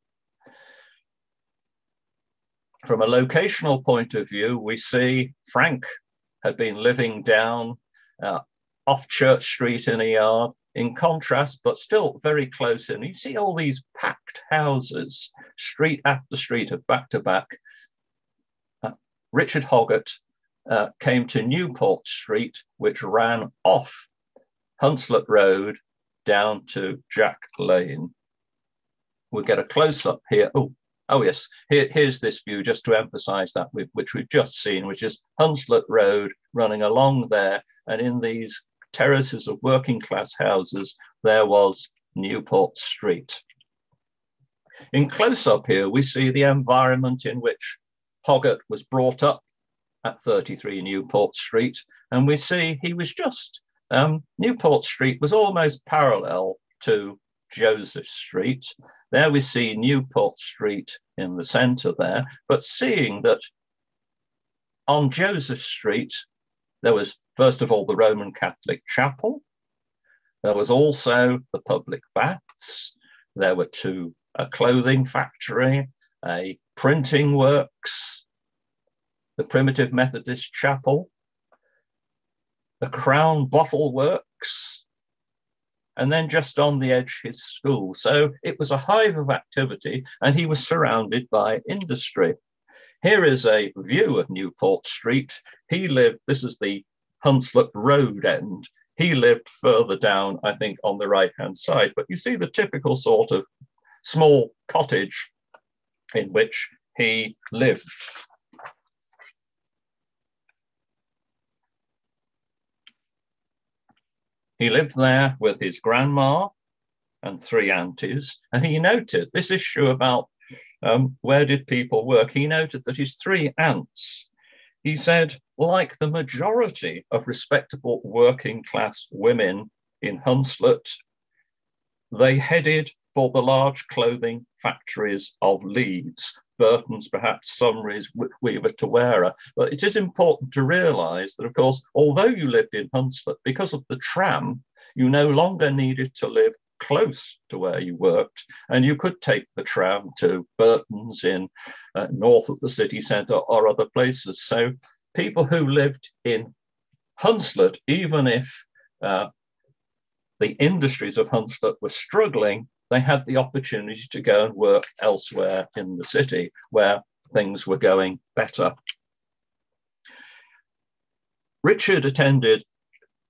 From a locational point of view, we see Frank had been living down uh, off Church Street in yard, in contrast, but still very close in. You see all these packed houses, street after street of back to back. Uh, Richard Hoggart uh, came to Newport Street, which ran off Hunslet Road down to Jack Lane. We'll get a close up here. Oh, oh yes, here, here's this view just to emphasize that, which we've just seen, which is Hunslet Road running along there. And in these terraces of working class houses, there was Newport Street. In close up here, we see the environment in which Hoggart was brought up at 33 Newport Street. And we see he was just um, Newport Street was almost parallel to Joseph Street. There we see Newport Street in the centre there, but seeing that on Joseph Street, there was first of all the Roman Catholic chapel. There was also the public baths. There were two, a clothing factory, a printing works, the Primitive Methodist Chapel, the Crown Bottle Works, and then just on the edge, his school. So it was a hive of activity, and he was surrounded by industry. Here is a view of Newport Street. He lived, this is the Hunslet Road end. He lived further down, I think, on the right hand side. But you see the typical sort of small cottage in which he lived. He lived there with his grandma and three aunties, and he noted this issue about um, where did people work. He noted that his three aunts, he said, like the majority of respectable working class women in Hunslet, they headed for the large clothing factories of Leeds. Burton's, perhaps Sumrie's, Weaver to Wearer. But it is important to realise that, of course, although you lived in Hunslet, because of the tram, you no longer needed to live close to where you worked, and you could take the tram to Burton's in uh, north of the city centre or other places. So people who lived in Hunslet, even if uh, the industries of Hunslet were struggling, they had the opportunity to go and work elsewhere in the city where things were going better. Richard attended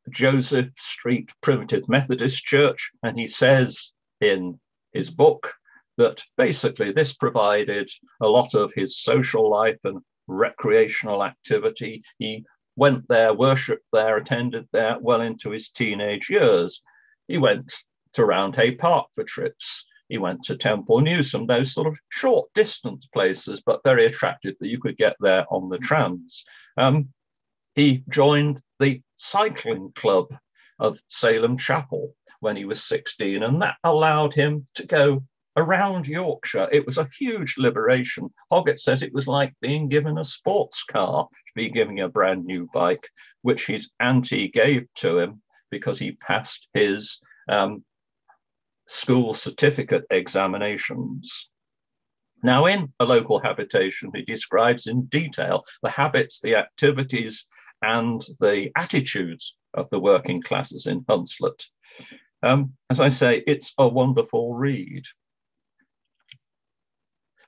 Joseph Street Primitive Methodist Church, and he says in his book that basically this provided a lot of his social life and recreational activity. He went there, worshipped there, attended there well into his teenage years. He went to Roundhay Park for trips. He went to Temple Newsam, those sort of short distance places, but very attractive that you could get there on the trams. Um, he joined the cycling club of Salem Chapel when he was 16, and that allowed him to go around Yorkshire. It was a huge liberation. Hoggart says it was like being given a sports car to be giving a brand new bike, which his auntie gave to him because he passed his um, school certificate examinations. Now, in a local habitation, he describes in detail the habits, the activities, and the attitudes of the working classes in Hunslet. Um, as I say, it's a wonderful read.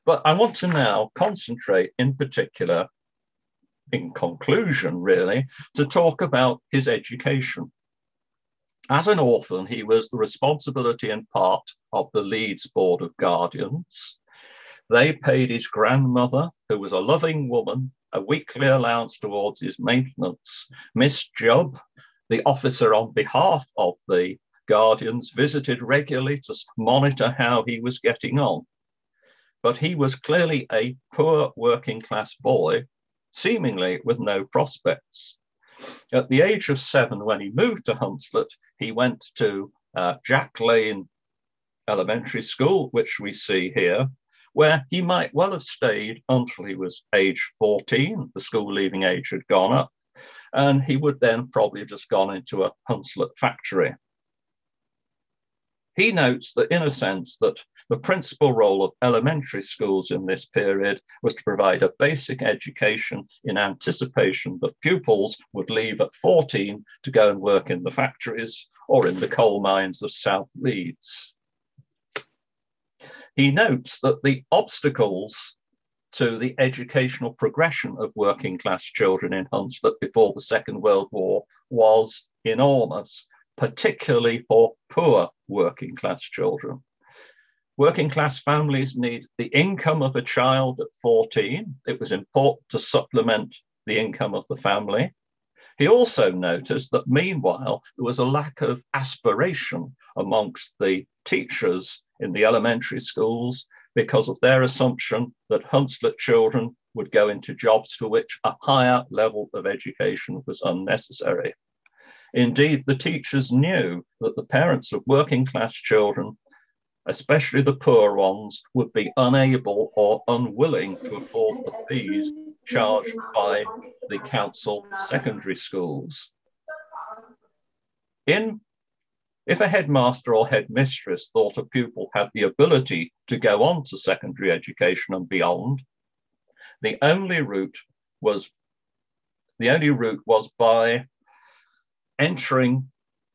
But I want to now concentrate in particular, in conclusion, really, to talk about his education. As an orphan, he was the responsibility and part of the Leeds Board of Guardians. They paid his grandmother, who was a loving woman, a weekly allowance towards his maintenance. Miss Jubb, the officer on behalf of the guardians visited regularly to monitor how he was getting on. But he was clearly a poor working class boy, seemingly with no prospects. At the age of seven, when he moved to Hunslet, he went to uh, Jack Lane Elementary School, which we see here, where he might well have stayed until he was age 14. The school leaving age had gone up, and he would then probably have just gone into a Hunslet factory. He notes that, in a sense, that the principal role of elementary schools in this period was to provide a basic education in anticipation that pupils would leave at 14 to go and work in the factories or in the coal mines of South Leeds. He notes that the obstacles to the educational progression of working class children in Hunslet before the Second World War was enormous, particularly for poor working class children. Working class families need the income of a child at 14. It was important to supplement the income of the family. He also noticed that meanwhile, there was a lack of aspiration amongst the teachers in the elementary schools because of their assumption that Hunslet children would go into jobs for which a higher level of education was unnecessary. Indeed, the teachers knew that the parents of working class children, especially the poor ones, would be unable or unwilling to afford the fees charged by the council secondary schools. In if a headmaster or headmistress thought a pupil had the ability to go on to secondary education and beyond, the only route was the only route was by entering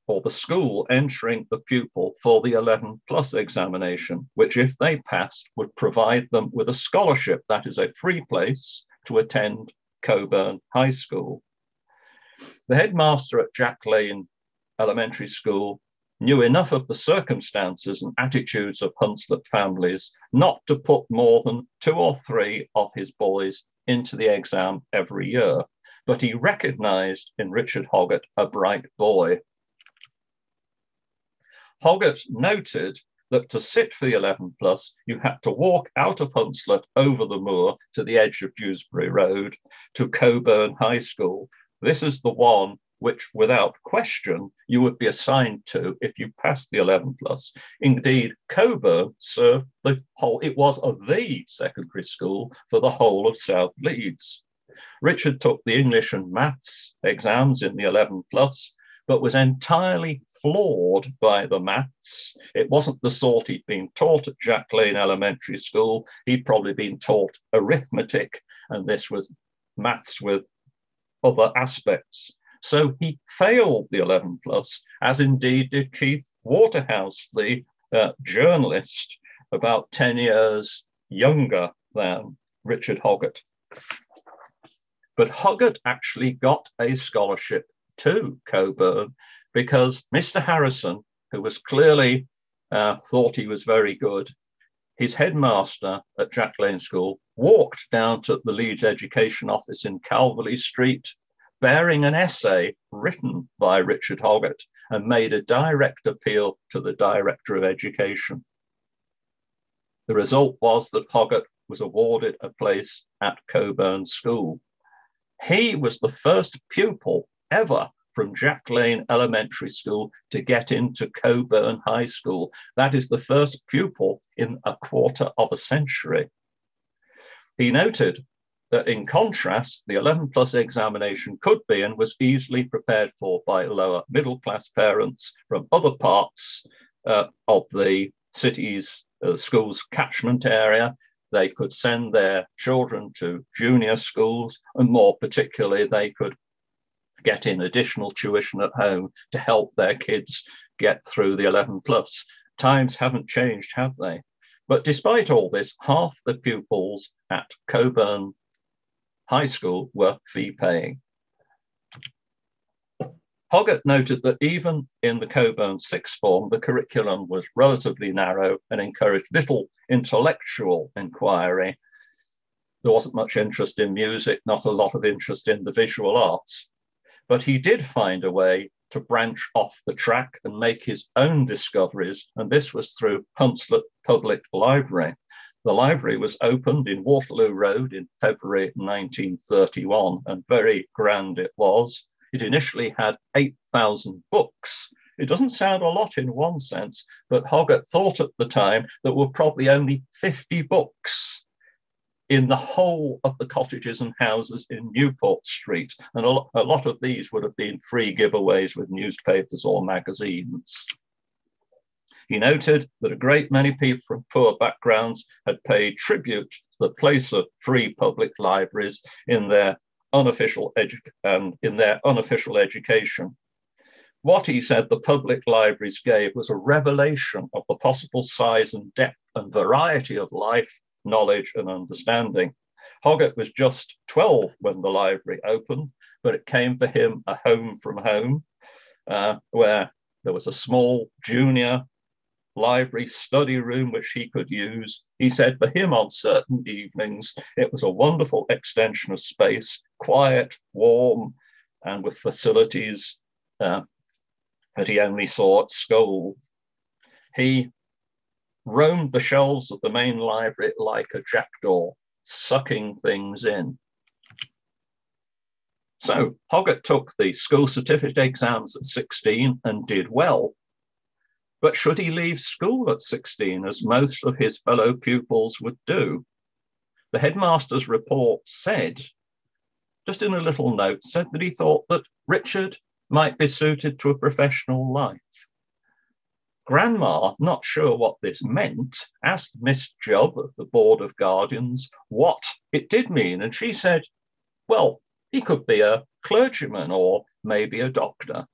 or the school entering the pupil for the 11 plus examination, which, if they passed, would provide them with a scholarship, that is, a free place to attend Cockburn High School. The headmaster at Jack Lane Elementary School knew enough of the circumstances and attitudes of Hunslet families not to put more than two or three of his boys into the exam every year but he recognized in Richard Hoggart a bright boy. Hoggart noted that to sit for the 11 plus, you had to walk out of Hunslet over the moor to the edge of Dewsbury Road to Cockburn High School. This is the one which, without question, you would be assigned to if you passed the 11 plus. Indeed, Cockburn served the whole, it was the secondary school for the whole of South Leeds. Richard took the English and maths exams in the 11 plus, but was entirely floored by the maths. It wasn't the sort he'd been taught at Jack Lane Elementary School. He'd probably been taught arithmetic, and this was maths with other aspects. So he failed the 11 plus, as indeed did Keith Waterhouse, the uh, journalist, about 10 years younger than Richard Hoggart. But Hoggart actually got a scholarship to Cockburn because Mr. Harrison, who was clearly uh, thought he was very good, his headmaster at Jack Lane School walked down to the Leeds Education Office in Calverley Street bearing an essay written by Richard Hoggart and made a direct appeal to the Director of Education. The result was that Hoggart was awarded a place at Cockburn School. He was the first pupil ever from Jack Lane Elementary School to get into Cockburn High School. That is the first pupil in a quarter of a century. He noted that in contrast, the 11 plus examination could be and was easily prepared for by lower middle class parents from other parts uh, of the city's uh, school's catchment area they could send their children to junior schools, and more particularly, they could get in additional tuition at home to help their kids get through the 11 plus. Times haven't changed, have they? But despite all this, half the pupils at Cockburn High School were fee paying. Hoggart noted that even in the Cockburn sixth form, the curriculum was relatively narrow and encouraged little intellectual inquiry. There wasn't much interest in music, not a lot of interest in the visual arts. But he did find a way to branch off the track and make his own discoveries, and this was through Hunslet Public Library. The library was opened in Waterloo Road in February 1931, and very grand it was. It initially had 8,000 books. It doesn't sound a lot in one sense, but Hoggart thought at the time there were probably only 50 books in the whole of the cottages and houses in Newport Street. And a lot of these would have been free giveaways with newspapers or magazines. He noted that a great many people from poor backgrounds had paid tribute to the place of free public libraries in their unofficial um, in their unofficial education. What he said the public libraries gave was a revelation of the possible size and depth and variety of life, knowledge, and understanding. Hoggart was just 12 when the library opened, but it came for him a home from home, uh, where there was a small junior library study room which he could use. He said for him on certain evenings, it was a wonderful extension of space, quiet, warm, and with facilities uh, that he only saw at school. He roamed the shelves of the main library like a jackdaw, sucking things in. So Hoggart took the school certificate exams at 16 and did well. But should he leave school at 16, as most of his fellow pupils would do? The headmaster's report said, just in a little note, said that he thought that Richard might be suited to a professional life. Grandma, not sure what this meant, asked Miss Jubb of the Board of Guardians what it did mean, and she said, well, he could be a clergyman or maybe a doctor.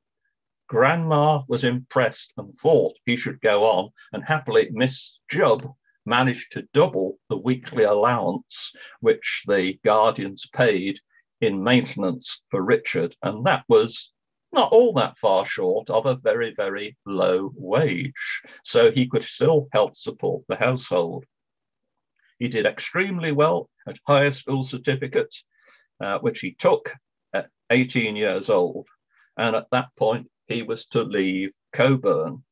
Grandma was impressed and thought he should go on, and happily Miss Jubb managed to double the weekly allowance which the guardians paid in maintenance for Richard, and that was not all that far short of a very, very low wage. So he could still help support the household. He did extremely well at higher school certificate, uh, which he took at 18 years old. And at that point, he was to leave Cockburn.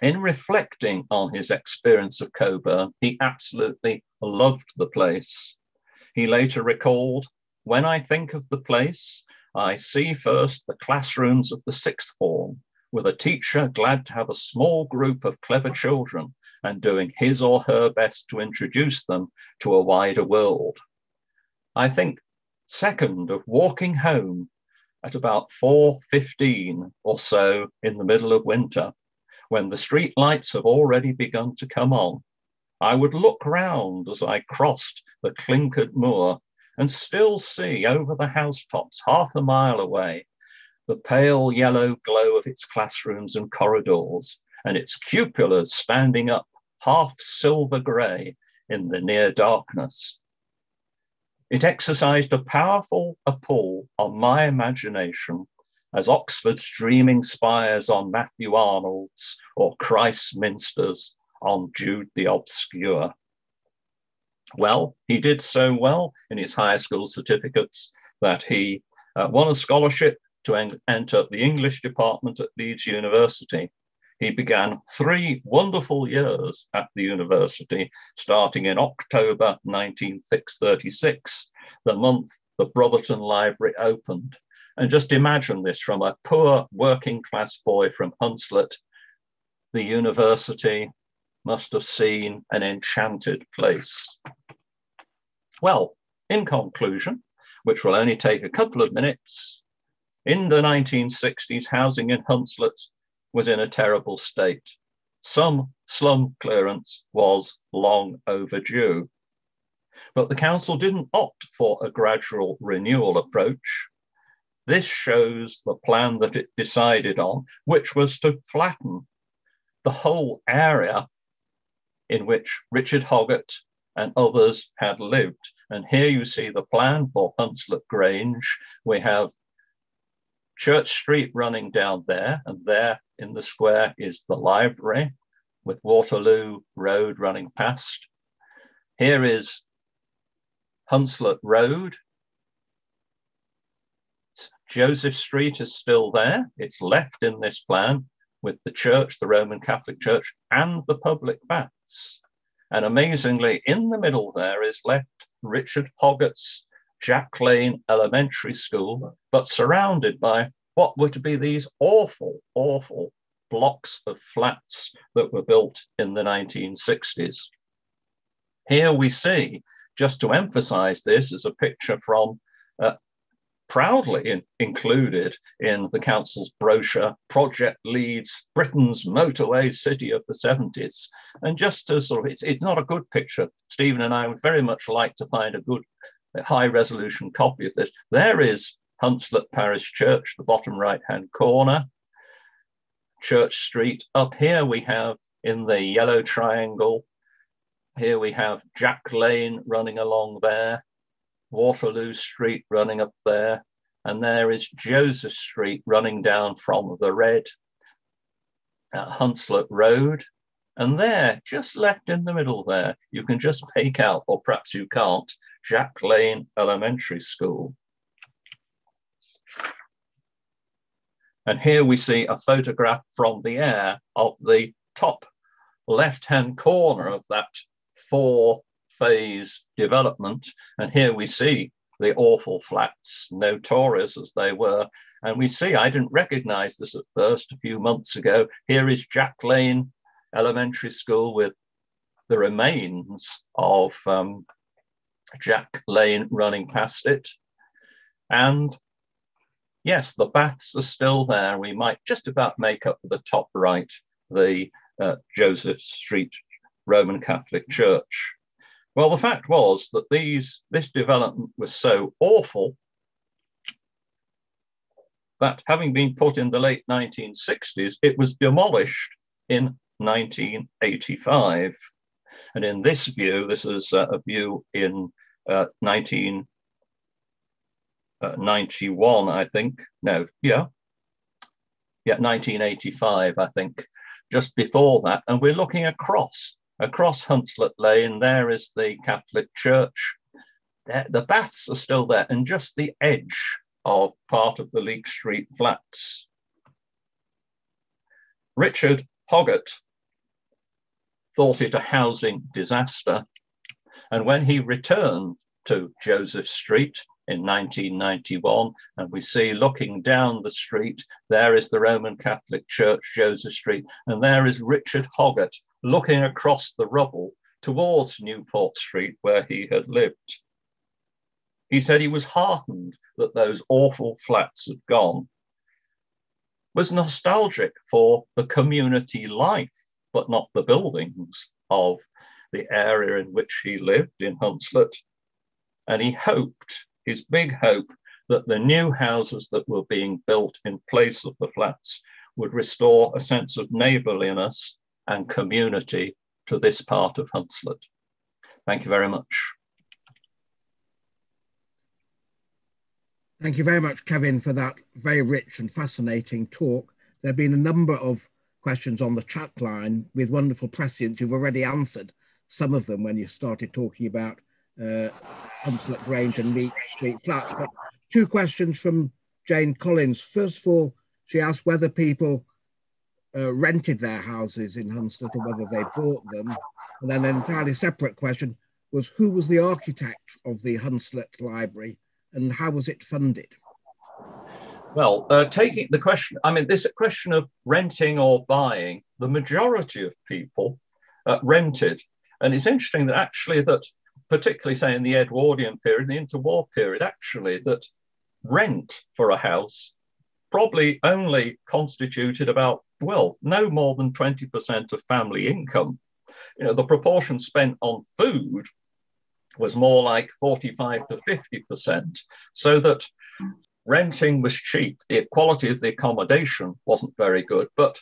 In reflecting on his experience of Cockburn, he absolutely loved the place. He later recalled, when I think of the place, I see first the classrooms of the sixth form, with a teacher glad to have a small group of clever children and doing his or her best to introduce them to a wider world. I think, second, of walking home at about 4.15 or so in the middle of winter, when the street lights have already begun to come on, I would look round as I crossed the clinkered moor and still see over the housetops half a mile away the pale yellow glow of its classrooms and corridors and its cupolas standing up half silver grey in the near darkness. It exercised a powerful pull on my imagination as Oxford's dreaming spires on Matthew Arnold's or Christminster's on Jude the Obscure. Well, he did so well in his high school certificates that he uh, won a scholarship to en enter the English department at Leeds University he began three wonderful years at the university, starting in October 1936, the month the Brotherton Library opened. And just imagine this from a poor working class boy from Hunslet, the university must have seen an enchanted place. Well, in conclusion, which will only take a couple of minutes, in the 1960s, housing in Hunslet was in a terrible state. Some slum clearance was long overdue. But the council didn't opt for a gradual renewal approach. This shows the plan that it decided on, which was to flatten the whole area in which Richard Hoggart and others had lived. And here you see the plan for Hunslet Grange. We have Church Street running down there, and there in the square is the library with Waterloo Road running past. Here is Hunslet Road. Joseph Street is still there. It's left in this plan with the church, the Roman Catholic Church, and the public baths. And amazingly, in the middle there is left Richard Hoggart's Jack Lane Elementary School, but surrounded by what were to be these awful, awful blocks of flats that were built in the 1960s. Here we see, just to emphasize this, is a picture from uh, proudly in, included in the council's brochure, Project Leeds Britain's Motorway City of the 70s. And just to sort of, it's, it's not a good picture. Stephen and I would very much like to find a good high resolution copy of this. There is Hunslet Parish Church, the bottom right hand corner, Church Street. Up here we have in the yellow triangle, here we have Jack Lane running along there. Waterloo Street running up there, and there is Joseph Street running down from the red at Hunslet Road. And there, just left in the middle there, you can just make out, or perhaps you can't, Jack Lane Elementary School. And here we see a photograph from the air of the top left-hand corner of that four phase development. And here we see the awful flats, notorious as they were. And we see, I didn't recognize this at first a few months ago. Here is Jack Lane Elementary School with the remains of um, Jack Lane running past it. And yes, the baths are still there. We might just about make up for the top right, the uh, Joseph Street Roman Catholic Church. Well, the fact was that these this development was so awful that having been put in the late 1960s, it was demolished in 1985. And in this view, this is a view in uh, 1991, uh, I think. No, yeah. Yeah, 1985, I think, just before that. And we're looking across Across Hunslet Lane, there is the Catholic Church. The baths are still there, and just the edge of part of the Leek Street flats. Richard Hoggart thought it a housing disaster. And when he returned to Joseph Street in 1991, and we see looking down the street, there is the Roman Catholic Church, Joseph Street, and there is Richard Hoggart looking across the rubble towards Newport Street where he had lived. He said he was heartened that those awful flats had gone, was nostalgic for the community life, but not the buildings of the area in which he lived in Hunslet. And he hoped, his big hope, that the new houses that were being built in place of the flats would restore a sense of neighborliness and community to this part of Hunslet. Thank you very much. Thank you very much, Kevin, for that very rich and fascinating talk. There have been a number of questions on the chat line with wonderful prescience. You've already answered some of them when you started talking about uh, Hunslet Grange and Leek Street flats. But two questions from Jane Collins. First of all, she asked whether people uh, rented their houses in Hunslet or whether they bought them. And then an entirely separate question was who was the architect of the Hunslet Library and how was it funded? Well, uh, taking the question, I mean, this question of renting or buying, the majority of people uh, rented. And it's interesting that actually that, particularly say in the Edwardian period, the interwar period, actually that rent for a house probably only constituted about well, no more than 20% of family income. You know, the proportion spent on food was more like 45 to 50%, so that renting was cheap. The quality of the accommodation wasn't very good, but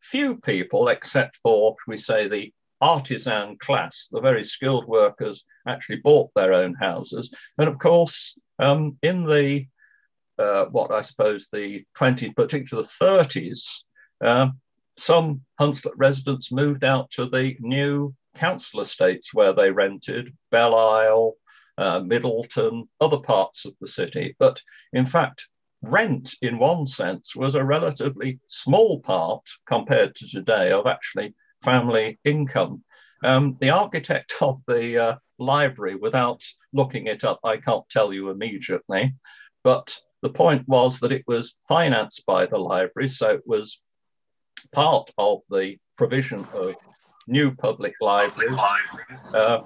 few people, except for, we say, the artisan class, the very skilled workers, actually bought their own houses. And of course, um, in the uh, what I suppose the 20s, particularly the 30s, uh, some Hunslet residents moved out to the new council estates where they rented Belle Isle, uh, Middleton, other parts of the city. But in fact, rent, in one sense, was a relatively small part compared to today of actually family income. Um, the architect of the uh, library, without looking it up, I can't tell you immediately, but the point was that it was financed by the library, so it was part of the provision of new public libraries. Uh,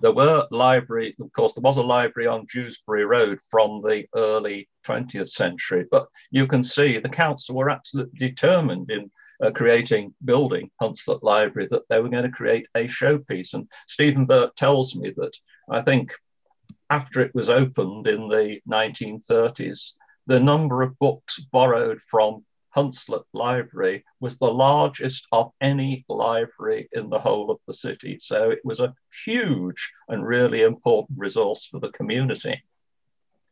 there were library, of course, there was a library on Dewsbury Road from the early 20th century, but you can see the council were absolutely determined in uh, creating, building Hunslet Library, that they were going to create a showpiece. And Stephen Burt tells me that I think after it was opened in the 1930s, the number of books borrowed from Hunslet Library was the largest of any library in the whole of the city. So it was a huge and really important resource for the community.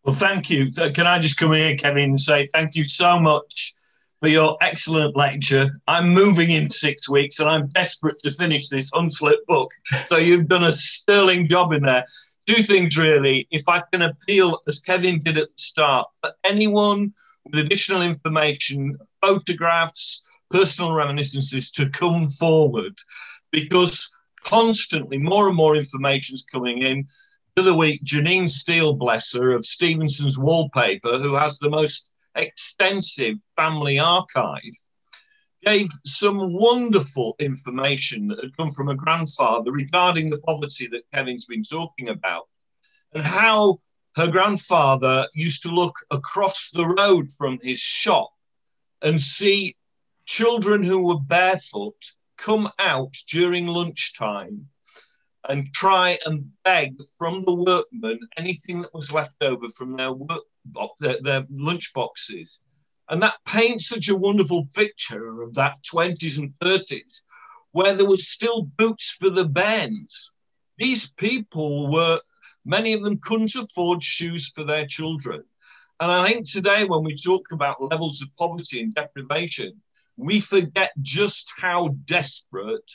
Well, thank you. Can I just come here, Kevin, and say thank you so much for your excellent lecture. I'm moving in six weeks and I'm desperate to finish this Hunslet book. So you've done a sterling job in there. Two things really. If I can appeal, as Kevin did at the start, for anyone with additional information, photographs, personal reminiscences to come forward because constantly more and more information is coming in. The other week, Janine Steele, bless her, of Stevenson's Wallpaper, who has the most extensive family archive, gave some wonderful information that had come from a grandfather regarding the poverty that Kevin's been talking about and how her grandfather used to look across the road from his shop and see children who were barefoot come out during lunchtime and try and beg from the workmen anything that was left over from their work their, their lunch boxes. And that paints such a wonderful picture of that 20s and 30s, where there was still boots for the bands. These people were Many of them couldn't afford shoes for their children. And I think today, when we talk about levels of poverty and deprivation, we forget just how desperate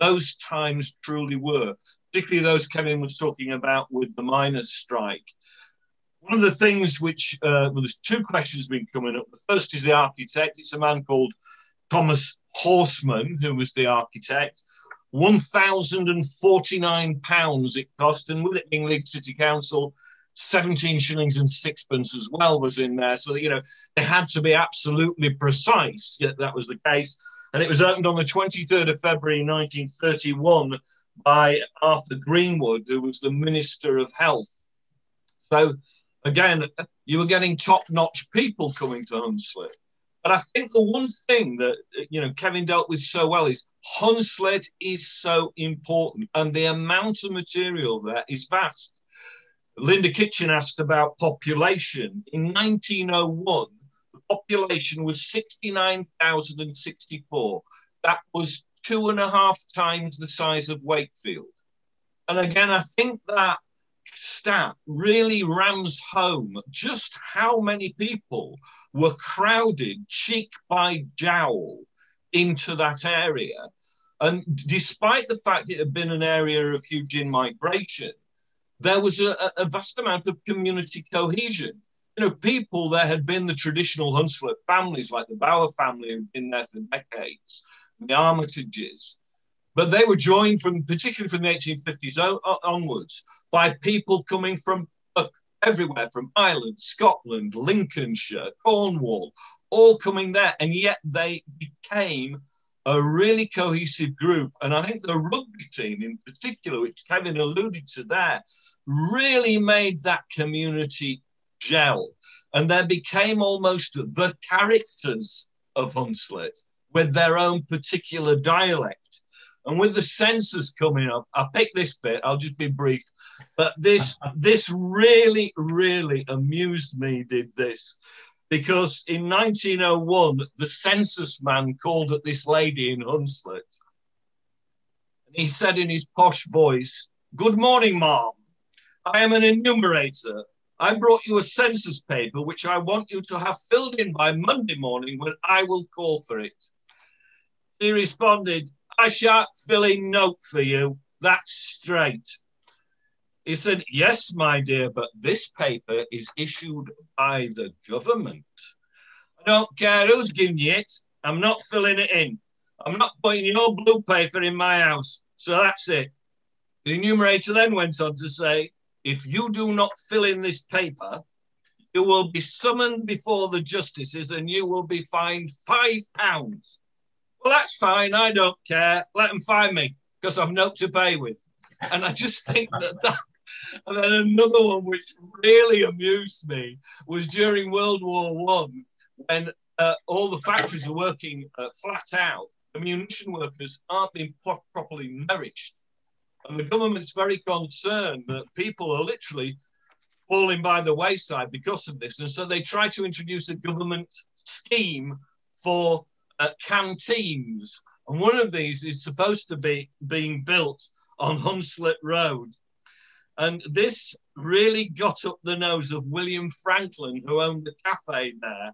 those times truly were, particularly those Kevin was talking about with the miners' strike. One of the things which, uh, well, there's two questions been coming up. The first is the architect. It's a man called Thomas Horseman, who was the architect. £1,049 it cost, and with it Leeds City Council, 17 shillings and sixpence as well was in there. So, you know, they had to be absolutely precise, yet that was the case. And it was opened on the 23rd of February 1931 by Arthur Greenwood, who was the Minister of Health. So, again, you were getting top notch people coming to Hunslet. But I think the one thing that you know Kevin dealt with so well is Hunslet is so important, and the amount of material there is vast. Linda Kitchen asked about population. In 1901, the population was 69,064. That was two and a half times the size of Wakefield. And again, I think that stat really rams home just how many people were crowded cheek by jowl into that area. And despite the fact it had been an area of huge in migration, there was a, a, vast amount of community cohesion. You know, people there had been the traditional Hunslet families, like the Bauer family, who'd been there for decades, the Armitages, but they were joined from, particularly from the 1850s onwards, by people coming from uh, everywhere from Ireland, Scotland, Lincolnshire, Cornwall, all coming there. And yet they became a really cohesive group. And I think the rugby team in particular, which Kevin alluded to there, really made that community gel. And there became almost the characters of Hunslet with their own particular dialect. And with the census coming up, I picked this bit, I'll just be brief. But this this really, really amused me, did this. Because in 1901, the census man called at this lady in Hunslet. And he said in his posh voice, Good morning, ma'am. I am an enumerator. I brought you a census paper which I want you to have filled in by Monday morning when I will call for it. He responded, I shan't fill in note for you. That's straight. He said, Yes, my dear, but this paper is issued by the government. I don't care who's giving you it. I'm not filling it in. I'm not putting your blue paper in my house. So that's it. The enumerator then went on to say, if you do not fill in this paper, you will be summoned before the justices and you will be fined five pounds. Well, that's fine. I don't care. Let them fine me because I've no to pay with. And I just think that that. And then another one which really amused me was during World War One, when uh, all the factories are working uh, flat out. The munition workers aren't being pro- properly nourished. And the government's very concerned that people are literally falling by the wayside because of this. And so they try to introduce a government scheme for uh, canteens. And one of these is supposed to be being built on Hunslet Road. And this really got up the nose of William Franklin, who owned a cafe there.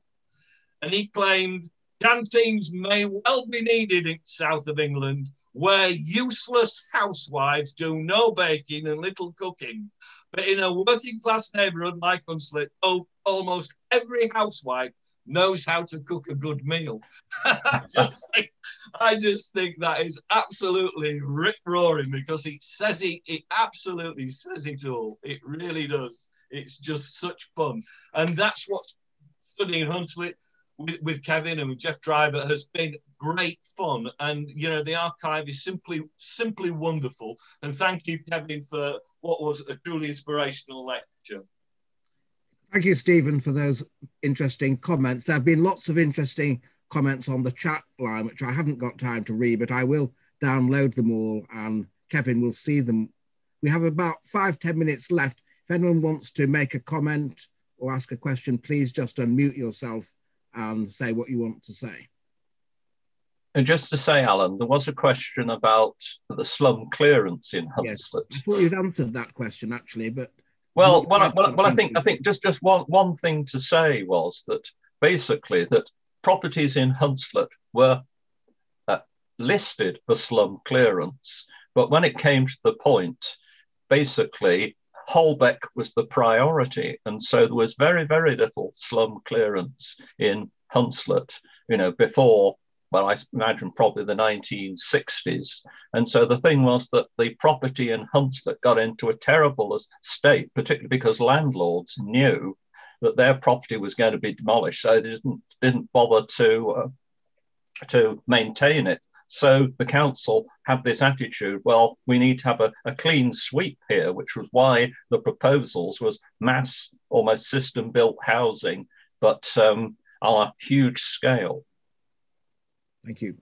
And he claimed canteens may well be needed in south of England, where useless housewives do no baking and little cooking. But in a working class neighborhood like Hunslet, oh, almost every housewife knows how to cook a good meal. I, just think, I just think that is absolutely rip roaring because it says it, it absolutely says it all. It really does. It's just such fun. And that's what's studying Hunslet with, with Kevin and with Jeff Driver has been great fun. And you know, the archive is simply simply wonderful. And thank you, Kevin, for what was a truly inspirational lecture. Thank you, Stephen, for those interesting comments. There have been lots of interesting comments on the chat line, which I haven't got time to read, but I will download them all and Kevin will see them. We have about five ten minutes left. If anyone wants to make a comment or ask a question, please just unmute yourself and say what you want to say. And just to say, Alan, there was a question about the slum clearance in Hunslet. Yes, I thought you'd answered that question actually, but well, well, I, well, well, I think I think just just one one thing to say was that basically that properties in Hunslet were uh, listed for slum clearance, but when it came to the point, basically Holbeck was the priority, and so there was very very little slum clearance in Hunslet. You know, before well, I imagine probably the 1960s. And so the thing was that the property in Hunslet got into a terrible state, particularly because landlords knew that their property was going to be demolished, so they didn't didn't bother to uh, to maintain it. So the council had this attitude: well, we need to have a, a clean sweep here, which was why the proposals was mass, almost system-built housing, but um, on a huge scale. Thank you.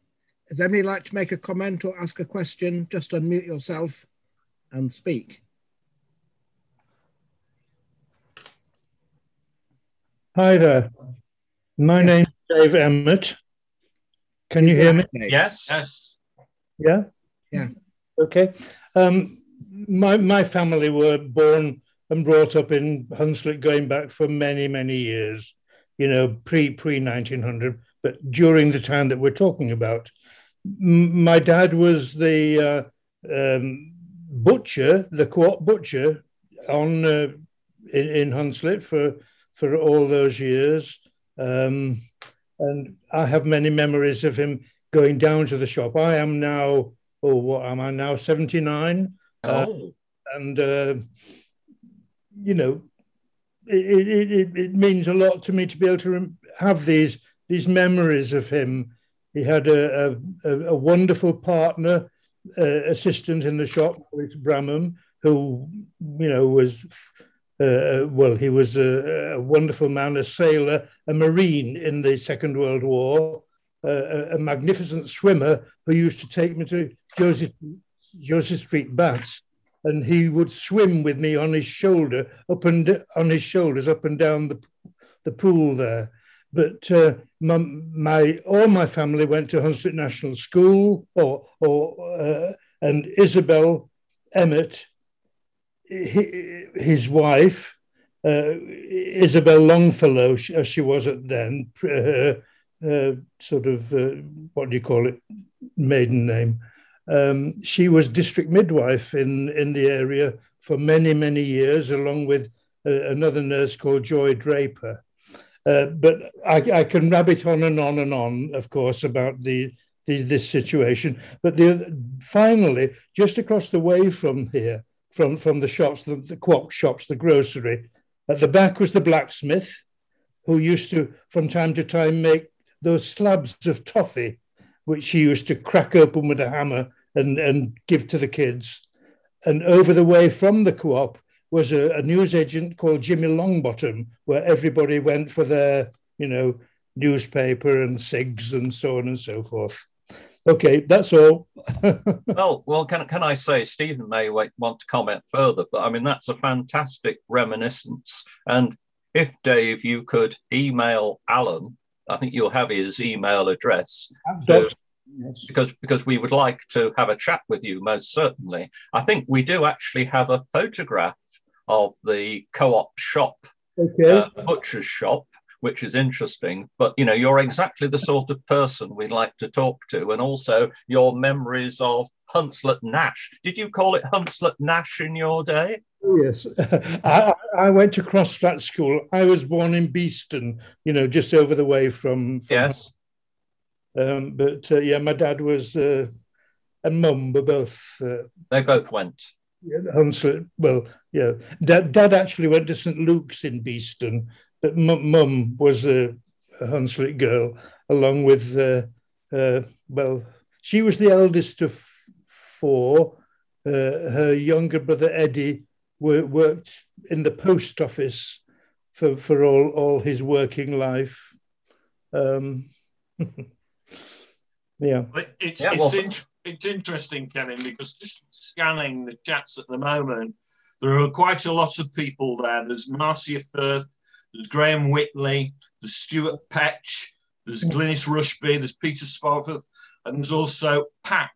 Does anybody like to make a comment or ask a question? Just unmute yourself and speak. Hi there. My yes. name is Dave Emmett. Can you hear me? Yes. Yes. Yeah? Yeah. Okay. Um, my, my family were born and brought up in Hunslet going back for many, many years, you know, pre pre 1900 but during the time that we're talking about. M- my dad was the uh, um, butcher, the co-op butcher on uh, in, in Hunslet for for all those years, um, and I have many memories of him going down to the shop. I am now, oh, what am I now? Seventy nine. Uh, oh. Uh, and uh, you know, it, it, it, it, means a lot to me to be able to have these these memories of him. He had a, a, a wonderful partner, uh, assistant in the shop, Maurice Bramham, who, you know, was, uh, uh, well, he was a, a, wonderful man, a sailor, a marine in the Second World War, a, magnificent swimmer who used to take me to Joseph, Joseph Street baths and he would swim with me on his shoulder, up and on his shoulders, up and down the, the pool there. But uh, my, my, all my family went to Hunslet National School, or, or uh, and Isabel Emmett, his wife, uh, Isabel Longfellow, as she was at then, uh, uh, sort of uh, what do you call it, maiden name. Um, she was district midwife in, in the area for many, many years, along with another nurse called Joy Draper. Uh, but I, I, can rabbit on and on and on, of course, about the, the this situation. But the, finally, just across the way from here, from, from the shops, the, the co-op shops, the grocery, at the back was the blacksmith, who used to, from time to time, make those slabs of toffee, which he used to crack open with a hammer and, and give to the kids. And over the way from the co-op was a, a newsagent called Jimmy Longbottom, where everybody went for their, you know, newspaper and cigs and so on and so forth. Okay, that's all. well, well, can, can I say Stephen may want to comment further, but I mean that's a fantastic reminiscence. And if Dave, you could email Alan, I think you'll have his email address. To, yes. Because because we would like to have a chat with you most certainly. I think we do actually have a photograph of the co-op shop, okay. uh, butcher's shop, which is interesting. But you know, you're exactly the sort of person we'd like to talk to, and also your memories of Hunslet Nash. Did you call it Hunslet Nash in your day? Oh, yes, I, I, went to Crossflat School. I was born in Beeston, you know, just over the way from. from yes. Um, but uh, yeah, my dad was uh, and mum were both. Uh, they both went. Hunslet. Well, yeah, dad, dad actually went to St Luke's in Beeston, but mum was a, a Hunslet girl, along with, uh, uh, well, she was the eldest of four. Uh, her younger brother Eddie worked in the post office for, for all, all his working life. Um, yeah. It's, yeah, well, it's, in, it's interesting, Kevin, because just scanning the chats at the moment, there are quite a lot of people there. There's Marcia Firth, there's Graham Whitley, there's Stuart Petch, there's. Glynis Rushby, there's Peter Spofforth, and there's also Pat,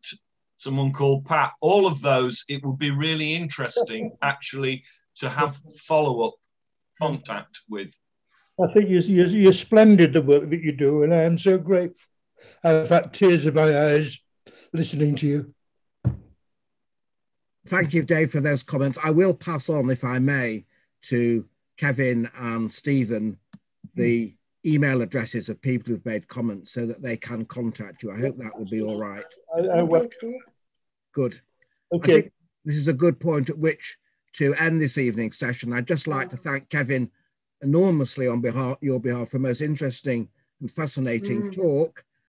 someone called Pat. All of those, it would be really interesting actually to have follow up contact with. I think you're, you're, you're splendid, the work that you do, and I am so grateful. I've had tears in my eyes listening to you. Thank you, Dave, for those comments. I will pass on, if I may, to Kevin and Stephen the email addresses of people who've made comments so that they can contact you. I hope that will be all right. I, I will. Good. Okay. this is a good point at which to end this evening's session. I'd just like to thank Kevin enormously on behalf your behalf for a most interesting and fascinating mm. talk.